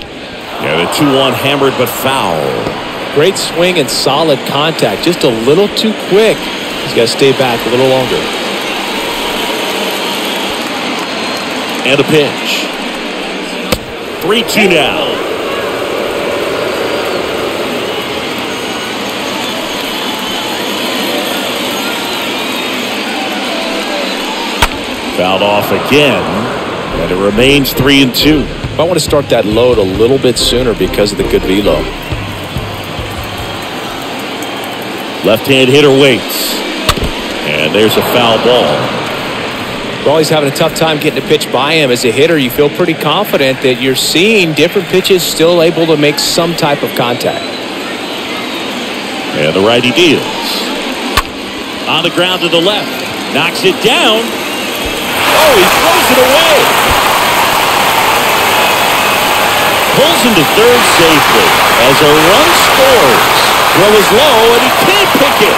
And a 2-1 hammered but foul. Great swing and solid contact. Just a little too quick. He's got to stay back a little longer. And a pitch. 3-2 now. Fouled off again. And it remains 3 and 2. I want to start that load a little bit sooner because of the good velo. Left-hand hitter waits. And there's a foul ball. Well, he's having a tough time getting a pitch by him. As a hitter, you feel pretty confident that you're seeing different pitches still able to make some type of contact. And the righty deals. On the ground to the left. Knocks it down. He throws it away. Pulls into third safely as a run scores. Throw is low and he can't pick it.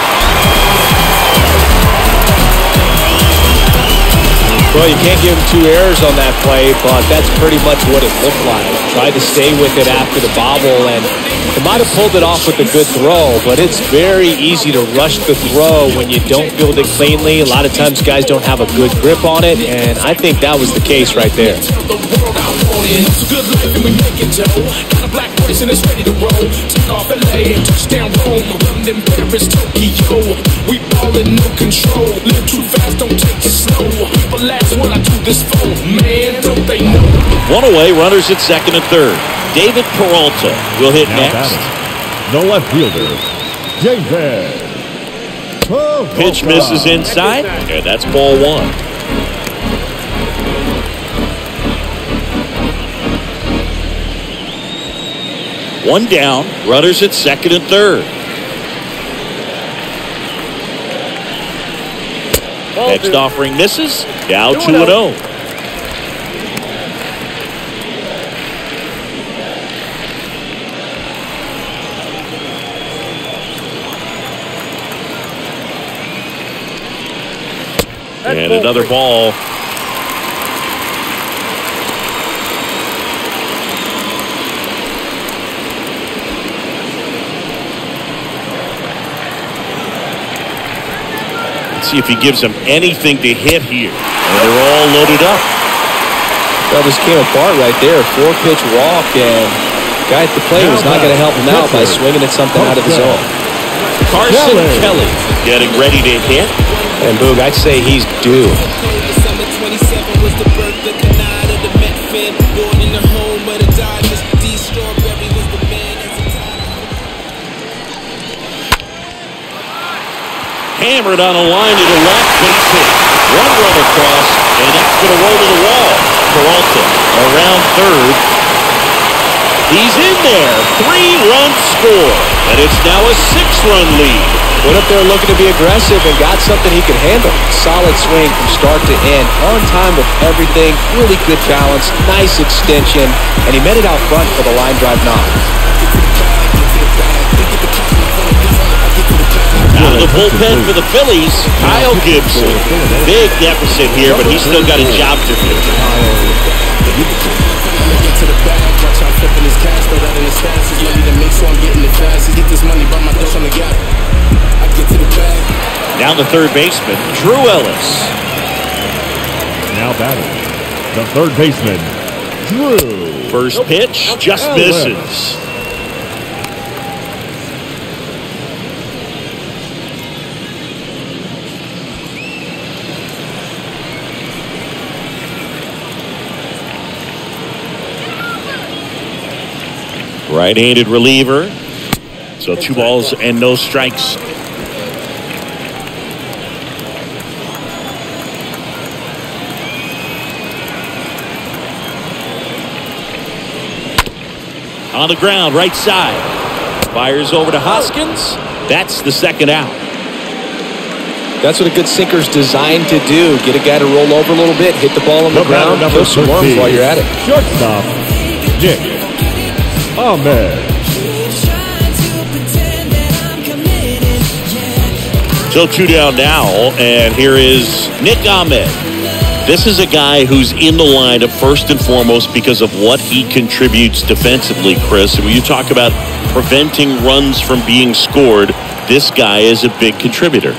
Well, you can't give him two errors on that play, but that's pretty much what it looked like. Tried to stay with it after the bobble, and it might have pulled it off with a good throw, but it's very easy to rush the throw when you don't field it cleanly. A lot of times guys don't have a good grip on it, and I think that was the case right there. One away, runners at second and third. David Peralta will hit Now next batting, the left fielder, David. Pitch misses inside, and that's ball one. One down, runners at second and third. Next offering misses, now 2 0. And another ball. Let's see if he gives them anything to hit here. And they're all loaded up. That just came apart right there. Four pitch walk, and guy at the plate was not going to help him out by swinging at something out of his own. Carson Kelly, Kelly getting ready to hit. And Boog, I'd say he's due. December 27 was the birth of Canada, the Met fan. Born in the home of the Dodgers. D. Strawberry was the man as a. Hammered on a line to the left, base hit. One run across, and that's going to roll to the wall. Peralta around third. He's in there. Three-run score, and it's now a six-run lead. Went up there looking to be aggressive and got something he could handle. Solid swing from start to end. On time with everything. Really good balance. Nice extension. And he met it out front for the line drive knock. Out of the bullpen for the Phillies, Kyle Gibson. Big deficit here, but he's still got a job to do. Get to the bag, watch out flipping his cash, throw that in his stats. It's money to make, so I'm getting it fast. Get this money, buy my dash on the gap. I get to the bag. Now the third baseman, Drew Ellis. Now batting. The third baseman, Drew. First pitch just Ellis. misses. Right-handed reliever. So two balls and no strikes. On the ground, right side. Fires over to Hoskins. That's the second out. That's what a good sinker's designed to do. Get a guy to roll over a little bit, hit the ball on the, The ground, number kill some worms 13. while you're at it. Shortstop, Nick Ahmed. So two down now, and here is Nick Ahmed. This is a guy who's in the lineup first and foremost because of what he contributes defensively, Chris. And when you talk about preventing runs from being scored, this guy is a big contributor.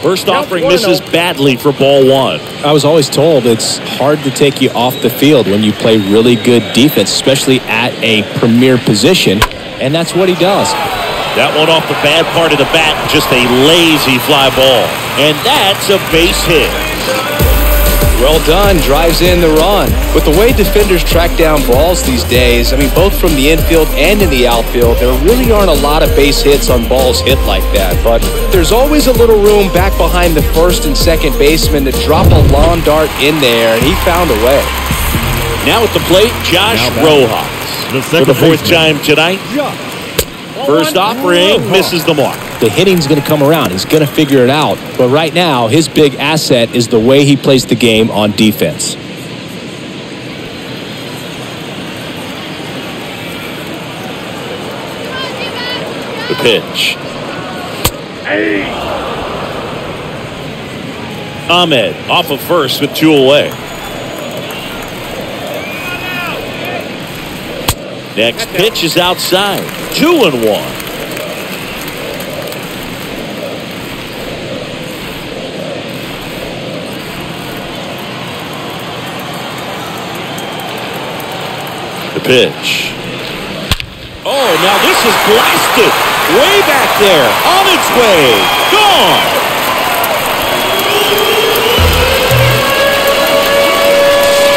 First offering misses badly for ball one. I was always told it's hard to take you off the field when you play really good defense, especially at a premier position, and that's what he does. That one off the bad part of the bat, just a lazy fly ball. And that's a base hit. Well done, drives in the run. With the way defenders track down balls these days, I mean, both from the infield and in the outfield, there really aren't a lot of base hits on balls hit like that. But there's always a little room back behind the first and second baseman to drop a lawn dart in there, and he found a way. Now at the plate, Josh Now. Rojas. The For second the fourth baseman. time tonight, first offering oh. misses the mark. The hitting's going to come around. He's going to figure it out. But right now, his big asset is the way he plays the game on defense. The pitch. Ahmed off of first with two away. Next pitch is outside. Two and one. The pitch. Oh, now this is blasted. Way back there. On its way. Gone.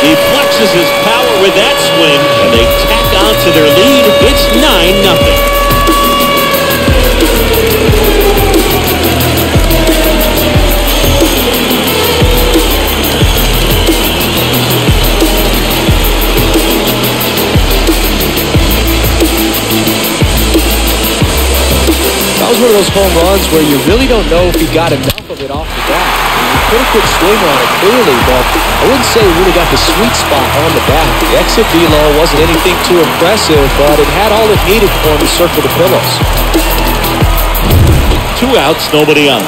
He flexes his power with that swing, and they tack to their lead. It's 9 nothing. That was one of those home runs where you really don't know if he got enough He put a good swing on it clearly, but I wouldn't say he really got the sweet spot on the back. The exit velo wasn't anything too impressive, but it had all it needed for him to circle the pillows. Two outs, nobody on.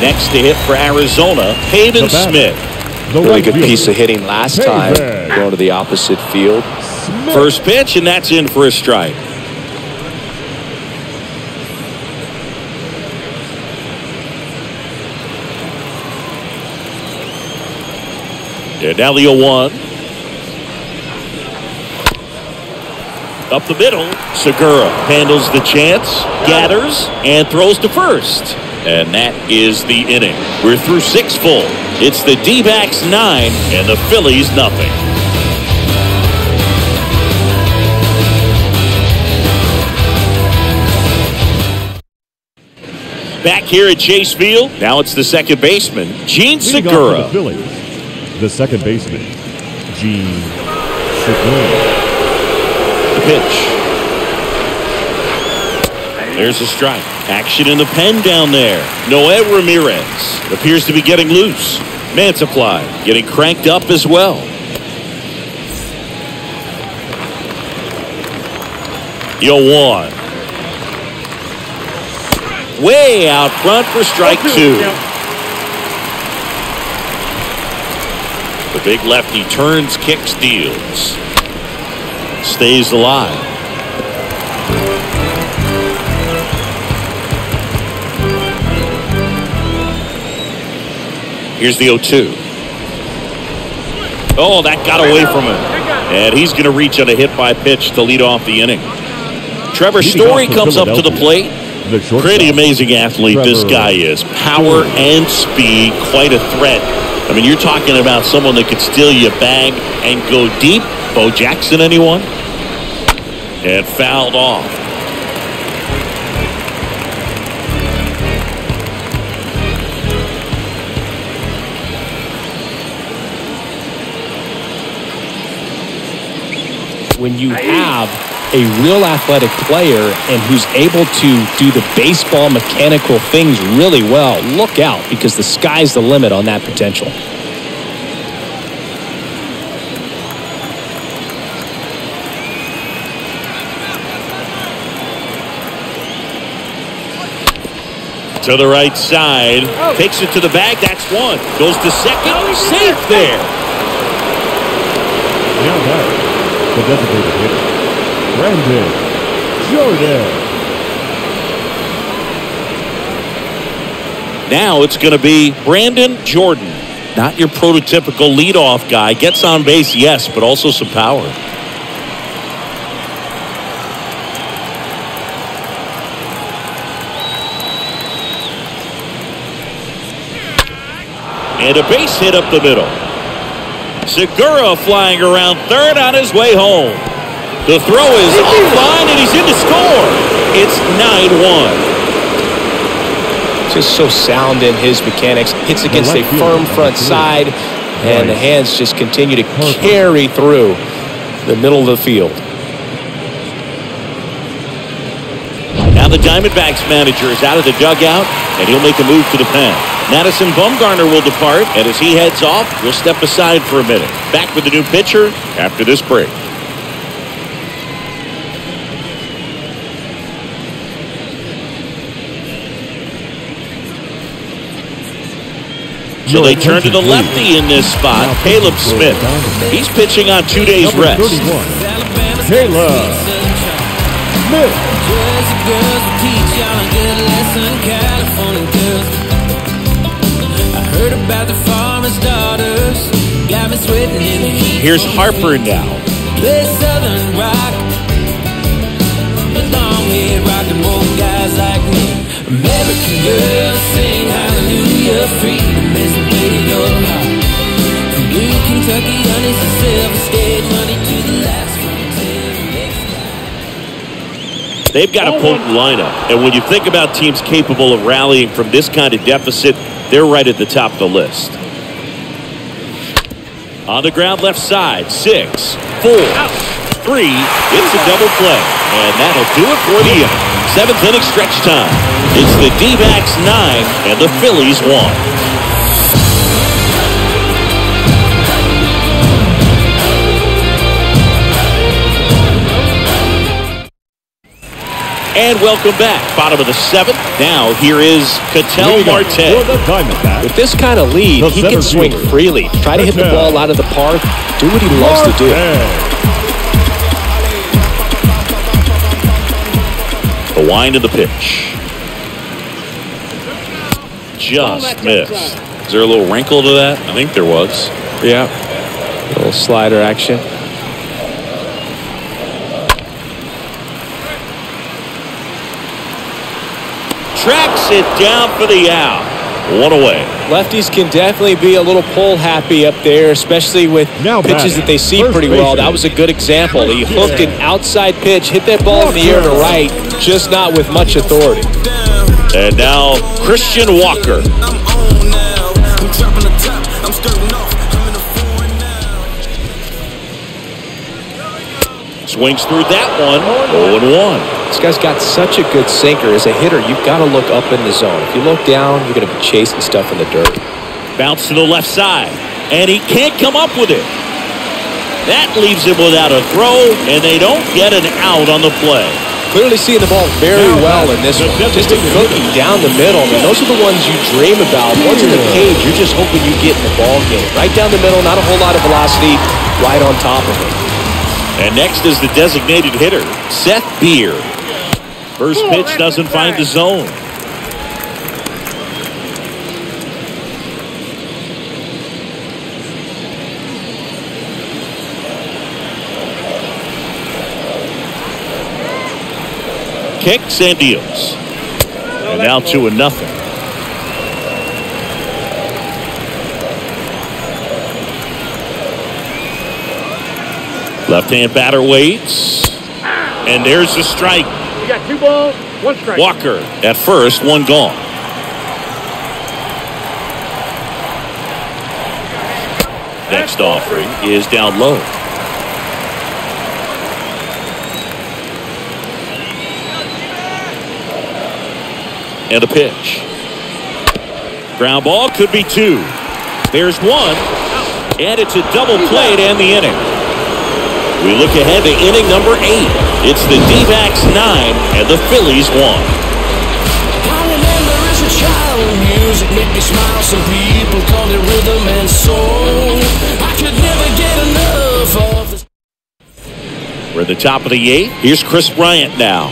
Next to hit for Arizona, Pavin The batter. Smith. The Really good piece of hitting last Hey, time, going to the opposite field. Smith. First pitch, and that's in for a strike. And now the 0 1. Up the middle, Segura handles the chance, gathers, and throws to first. And that is the inning. We're through six full. It's the D backs nine and the Phillies nothing. Back here at Chase Field, now it's the second baseman, Jean Leading off for Segura. The second baseman, Jean Segura. The pitch. There's a strike. Action in the pen down there. Noel Ramirez appears to be getting loose. Mantiply getting cranked up as well. Yo one. Way out front for strike two. Big lefty turns, kicks, deals. Stays alive. Here's the 0-2. Oh, that got away from him. And he's going to reach on a hit by pitch to lead off the inning. Trevor Story comes up to the plate. Pretty amazing athlete this guy is. Power and speed, quite a threat. I mean, you're talking about someone that could steal your bag and go deep. Bo Jackson, anyone? And fouled off. when you have a real athletic player and who's able to do the baseball mechanical things really well, look out because the sky's the limit on that potential. To the right side. Oh. Takes it to the bag. That's one. Goes to second. Oh, Safe there. Yeah, that, the designated hitter, Brandon Jordan. Now it's going to be Brandon Jordan. Not your prototypical leadoff guy. Gets on base, yes, but also some power. And a base hit up the middle. Segura flying around third on his way home. The throw is offline and he's in to score. It's 9 1. Just so sound in his mechanics. Hits against a firm front side, and the hands just continue to carry through the middle of the field. Now the Diamondbacks manager is out of the dugout, and he'll make a move to the pen. Madison Bumgarner will depart, and as he heads off, we'll step aside for a minute. Back with the new pitcher after this break. So they turn to the lefty in this spot, Caleb Smith. He's pitching on two days rest. 31, Caleb Smith. Jersey girls will teach y'all a good lesson. California girls. I heard about the farmer's daughters. Got me sweating in the heat. Here's Harper now. play southern rock. Long-haired rock and guys like me. American girls sing hallelujah, freedom is the way to your heart. From Blue Kentucky, honey's a silver stage, money to the last frontier. They've got a potent lineup. And when you think about teams capable of rallying from this kind of deficit, they're right at the top of the list. On the ground left side, six, four, three. It's a double play. And that'll do it for the. Seventh inning stretch time. It's the D-backs nine and the Phillies one. And welcome back. Bottom of the seventh. Now here is Ketel Leading Marte. For the Diamondbacks, With this kind of lead, The he can swing fielder, freely. Try to hit the ball out of the park. Do what he loves to do. The wind of the pitch. Just missed. Is there a little wrinkle to that? I think there was. Yeah. A Little slider action. Tracks it down for the out. One away. Lefties can definitely be a little pull happy up there, especially with Now pitches batting, that they see first pretty well. baseman. That was a good example. He hooked an outside pitch, hit that ball in the air to right, just not with much authority. And now Christian Walker. I'm on now. I'm dropping the top. I'm skirting off. I'm in the foreign now. Swings through that one. 0 1. This guy's got such a good sinker. As a hitter, you've got to look up in the zone. If you look down, you're going to be chasing stuff in the dirt. Bounce to the left side. And he can't come up with it. That leaves him without a throw, and they don't get an out on the play. Clearly seeing the ball very well uh, in this one. Just a designated cookie down the middle. I mean, those are the ones you dream about. Once in the cage, you're just hoping you get in the ball game. Right down the middle, not a whole lot of velocity, right on top of it. And next is the designated hitter, Seth Beer. First pitch doesn't find the zone. Kicks and deals. And now two and nothing. Left hand batter waits. And there's the strike. You got two balls, one strike. Walker at first, one gone. Next offering is down low. And a pitch. Ground ball could be two. There's one. And it's a double play to end the inning. We look ahead to inning number eight. It's the D-backs nine and the Phillies one. I remember as a child music made me smile. Some people called it rhythm and soul. I could never get enough of this. We're at the top of the eighth. Here's Kris Bryant now.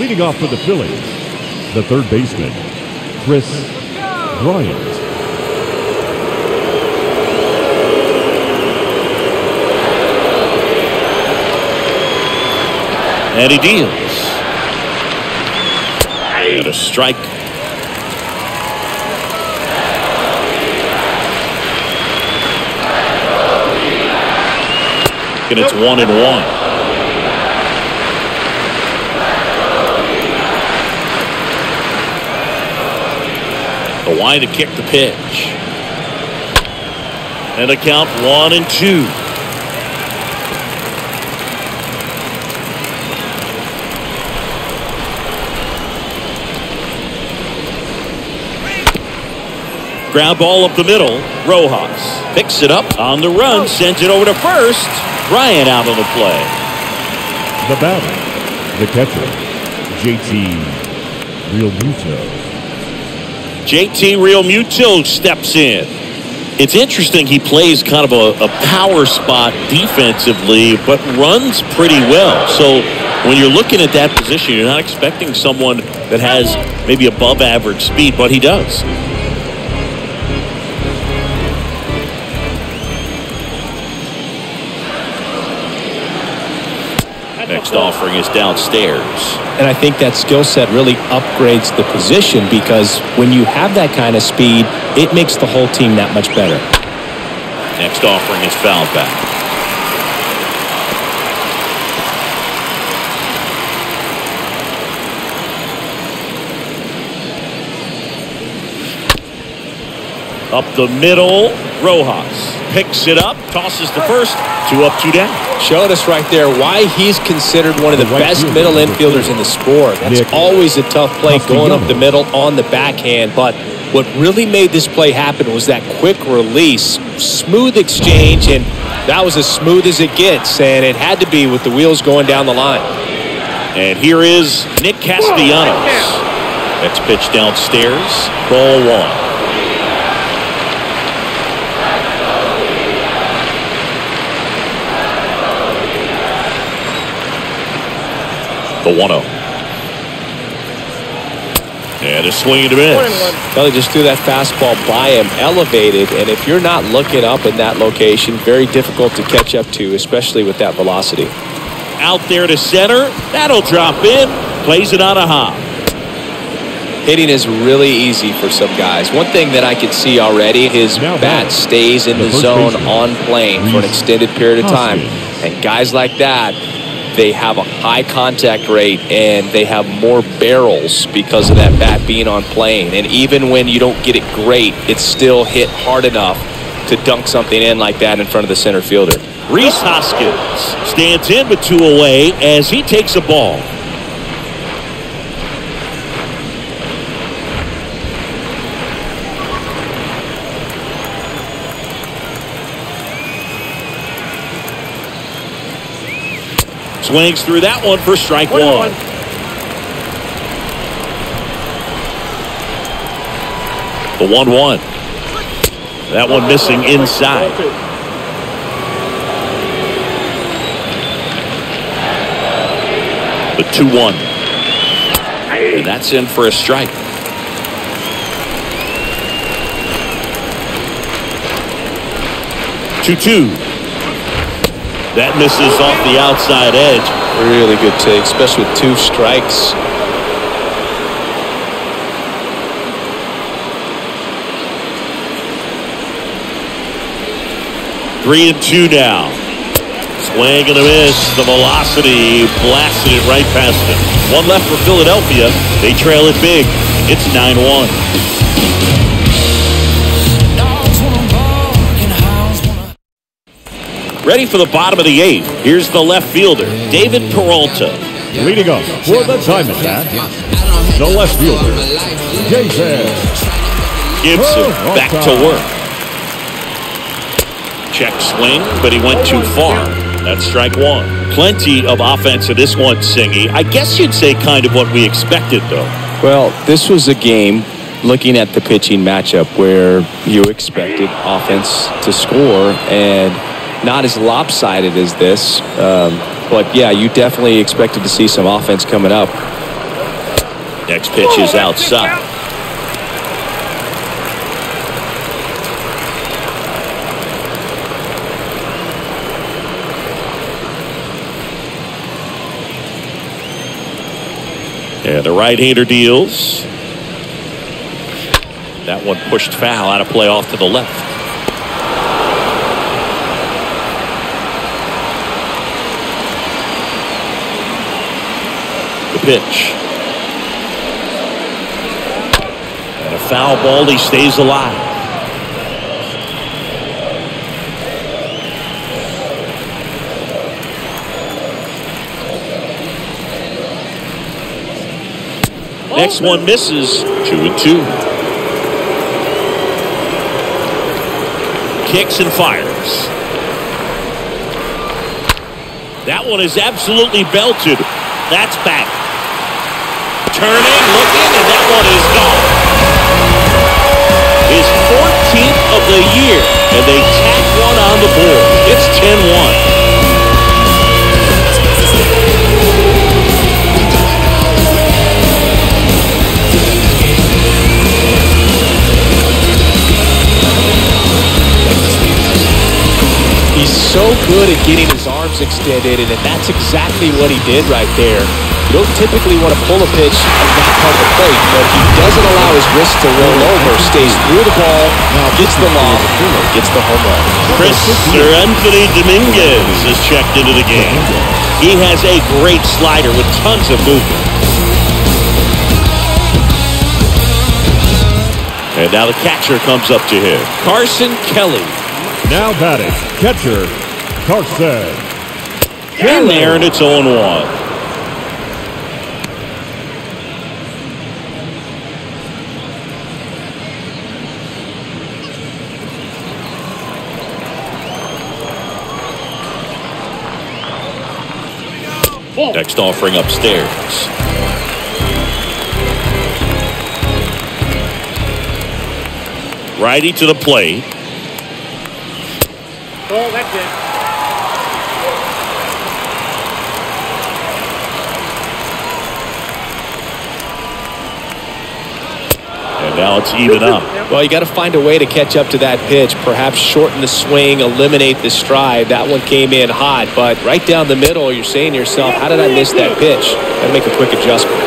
Leading off for the Phillies, the third baseman, Kris Bryant. And he deals. And a strike. And it's one and one. The wide to kick the pitch. And a count one and two. Ground ball up the middle. Rojas picks it up on the run, oh. sends it over to first. Bryant out on the play. The batter, the catcher, JT Realmuto. JT Realmuto steps in. It's interesting he plays kind of a, a power spot defensively, but runs pretty well. So when you're looking at that position, you're not expecting someone that has maybe above average speed, but he does. Next offering is downstairs. And I think that skill set really upgrades the position because when you have that kind of speed, it makes the whole team that much better. Next offering is fouled back. Up the middle, Rojas picks it up, tosses the first, two up, two down. Showed us right there why he's considered one of the The right best middle infielders in the sport. That's Nick always a tough play going up the middle on the backhand. But what really made this play happen was that quick release, smooth exchange, and that was as smooth as it gets. And it had to be with the wheels going down the line. And here is Nick Castellanos. That's pitch downstairs, ball one. The 1 0. And a swing and a miss. Well, he just threw that fastball by him, elevated, and if you're not looking up in that location, very difficult to catch up to, especially with that velocity. Out there to center. That'll drop in. Plays it on a hop. Hitting is really easy for some guys. One thing that I can see already, his Now bat batting, stays in the the zone on plane for an extended period of time. And guys like that, they have a high contact rate and they have more barrels because of that bat being on plane. And even when you don't get it great, it's still hit hard enough to dunk something in like that in front of the center fielder. Rhys Hoskins stands in with two away as he takes a ball. Swings through that one for strike One one. one. The 1 1. That one missing inside. The 2 1. And that's in for a strike. Two two. That misses off the outside edge. Really good take, especially with two strikes. Three and two now. Swing and a miss. The velocity blasted it right past him. One left for Philadelphia. They trail it big. It's 9 Ready for the bottom of the eighth. Here's the left fielder, David Peralta. Leading up for the Diamondbacks, the left fielder, Jason Gibson back to work. Check swing, but he went too far. That's strike one. Plenty of offense in this one, Singy. I guess you'd say kind of what we expected, though. Well, this was a game looking at the pitching matchup where you expected offense to score and not as lopsided as this. Um, but yeah, you definitely expected to see some offense coming up. Next pitch is outside. And the right-hander deals. That one pushed foul out of play off to the left. Pitch. And a foul ball, he stays alive. Next one misses. Two and two. Kicks and fires. That one is absolutely belted. That's back. Turning, looking, and that one is gone. His 14th of the year, and they tack one on the board. It's 10-1. He's so good at getting his arms extended, and that's exactly what he did right there. You don't typically want to pull a pitch at that part of the plate, but he doesn't allow his wrist to roll over, stays through the ball, gets the lob, gets the home run. Chris Sir Anthony Dominguez is checked into the game. He has a great slider with tons of movement. And now the catcher comes up to him. Carson Kelly. Now batting, catcher, Carson. In there, and it's 0 1. Next offering upstairs. Righty to the plate. Oh, that's it. And now it's even up. Well, you got to find a way to catch up to that pitch. Perhaps shorten the swing, eliminate the stride. That one came in hot, but right down the middle, you're saying to yourself, how did I miss that pitch? Got to make a quick adjustment.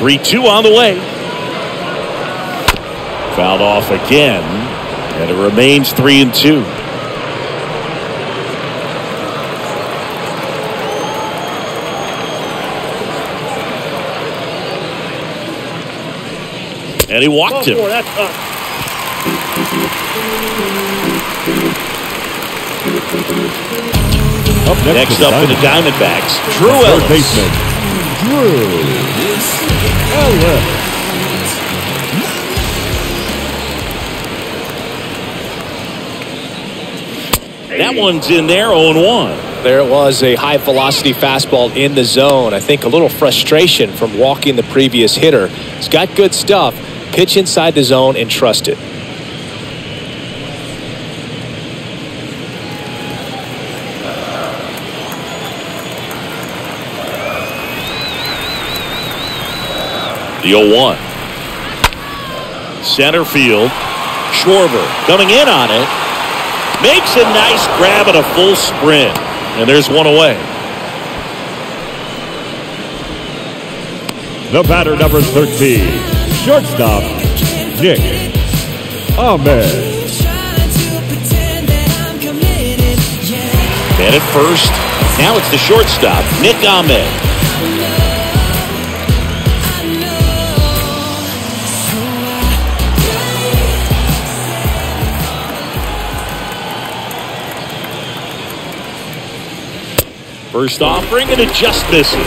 Three two on the way. Fouled off again, and it remains three and two. And he walked him. Oh, up. Up next, Next up for the Diamondbacks, Diamondbacks, Drew third Ellis. baseman, Drew Ellis. That one's in there, 0-1. There it was, a high velocity fastball in the zone. I think a little frustration from walking the previous hitter. He's got good stuff. Pitch inside the zone and trust it. The 0-1. Center field. Schwarber coming in on it. Makes a nice grab and a full sprint. And there's one away. The batter number 13, shortstop, Nick Ahmed. Man at first. Now it's the shortstop, Nick Ahmed. First offering and it just misses.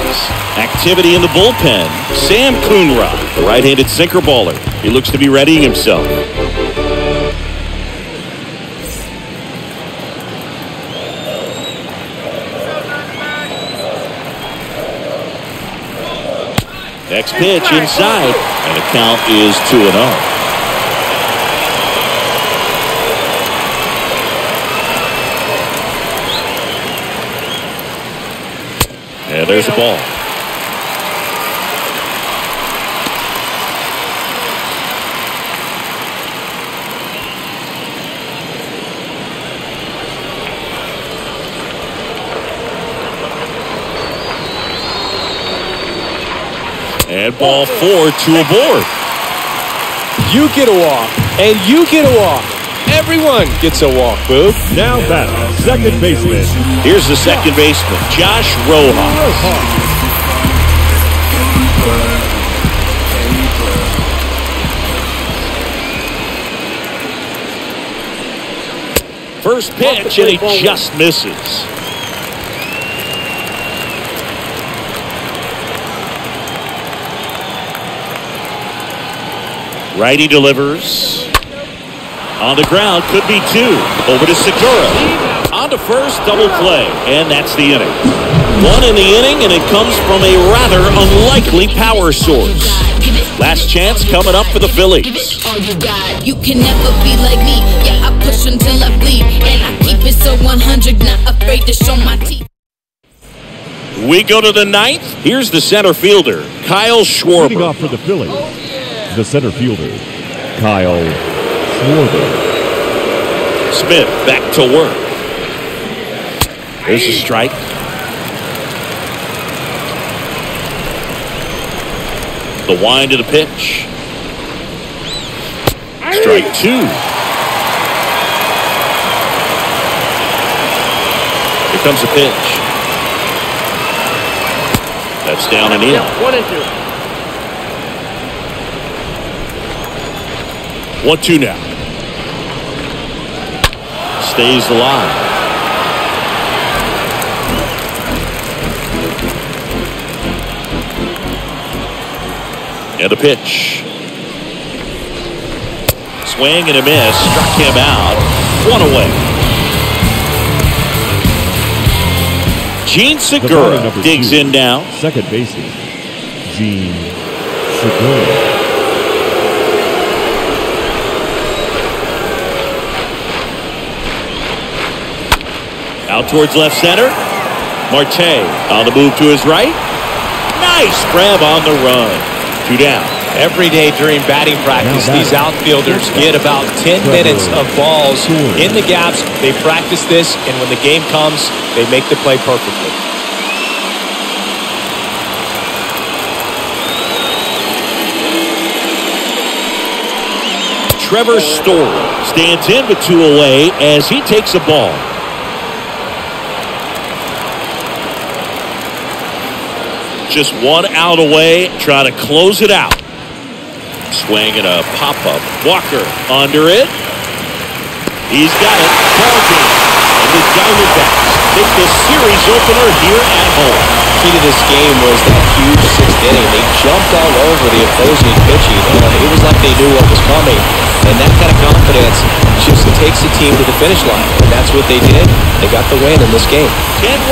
Activity in the bullpen. Sam Coonrod, the right-handed sinker baller. He looks to be readying himself. Next pitch inside, and the count is 2 and 0. And there's the ball. And ball four to a board. You get a walk, and you get a walk. Everyone gets a walk, Boo. Now batter, second baseman, Here's the second baseman, Josh Rojas. Rojas. First pitch, and he just misses. Righty delivers. On the ground, could be two. Over to Segura. On to first, double play. And that's the inning. One in the inning, and it comes from a rather unlikely power source. Last chance coming up for the Phillies. all you got. You can never be like me. Yeah, I push until I bleed. And I keep it so 100, not afraid to show my teeth. We go to the ninth. Here's the center fielder, Kyle Leading Schwarber. off for the Phillies, the center fielder, Kyle Schwarber. Smith back to work. There's a strike. The wind of the pitch. Strike two. Here comes a pitch. That's down and in. One and two. One two now. Stays alive. And a pitch. Swing and a miss. Struck him out. One away. Jean Segura digs two, in now. Second baseman, Jean Segura. Out towards left center. Marte on the move to his right. Nice grab on the run. Two down. Every day during batting practice, these outfielders get about 10 minutes of balls in the gaps. They practice this, and when the game comes, they make the play perfectly. Trevor Story stands in with two away as he takes a ball. Just one out away, Try to close it out. Swing and a pop up. Walker under it. He's got it. Ball game. And the Diamondbacks take the series opener here at home. Key to this game was that huge sixth inning. They jumped all over the opposing pitching, and it was like they knew what was coming. And that kind of confidence just takes the team to the finish line, and that's what they did. They got the win in this game. 10 1.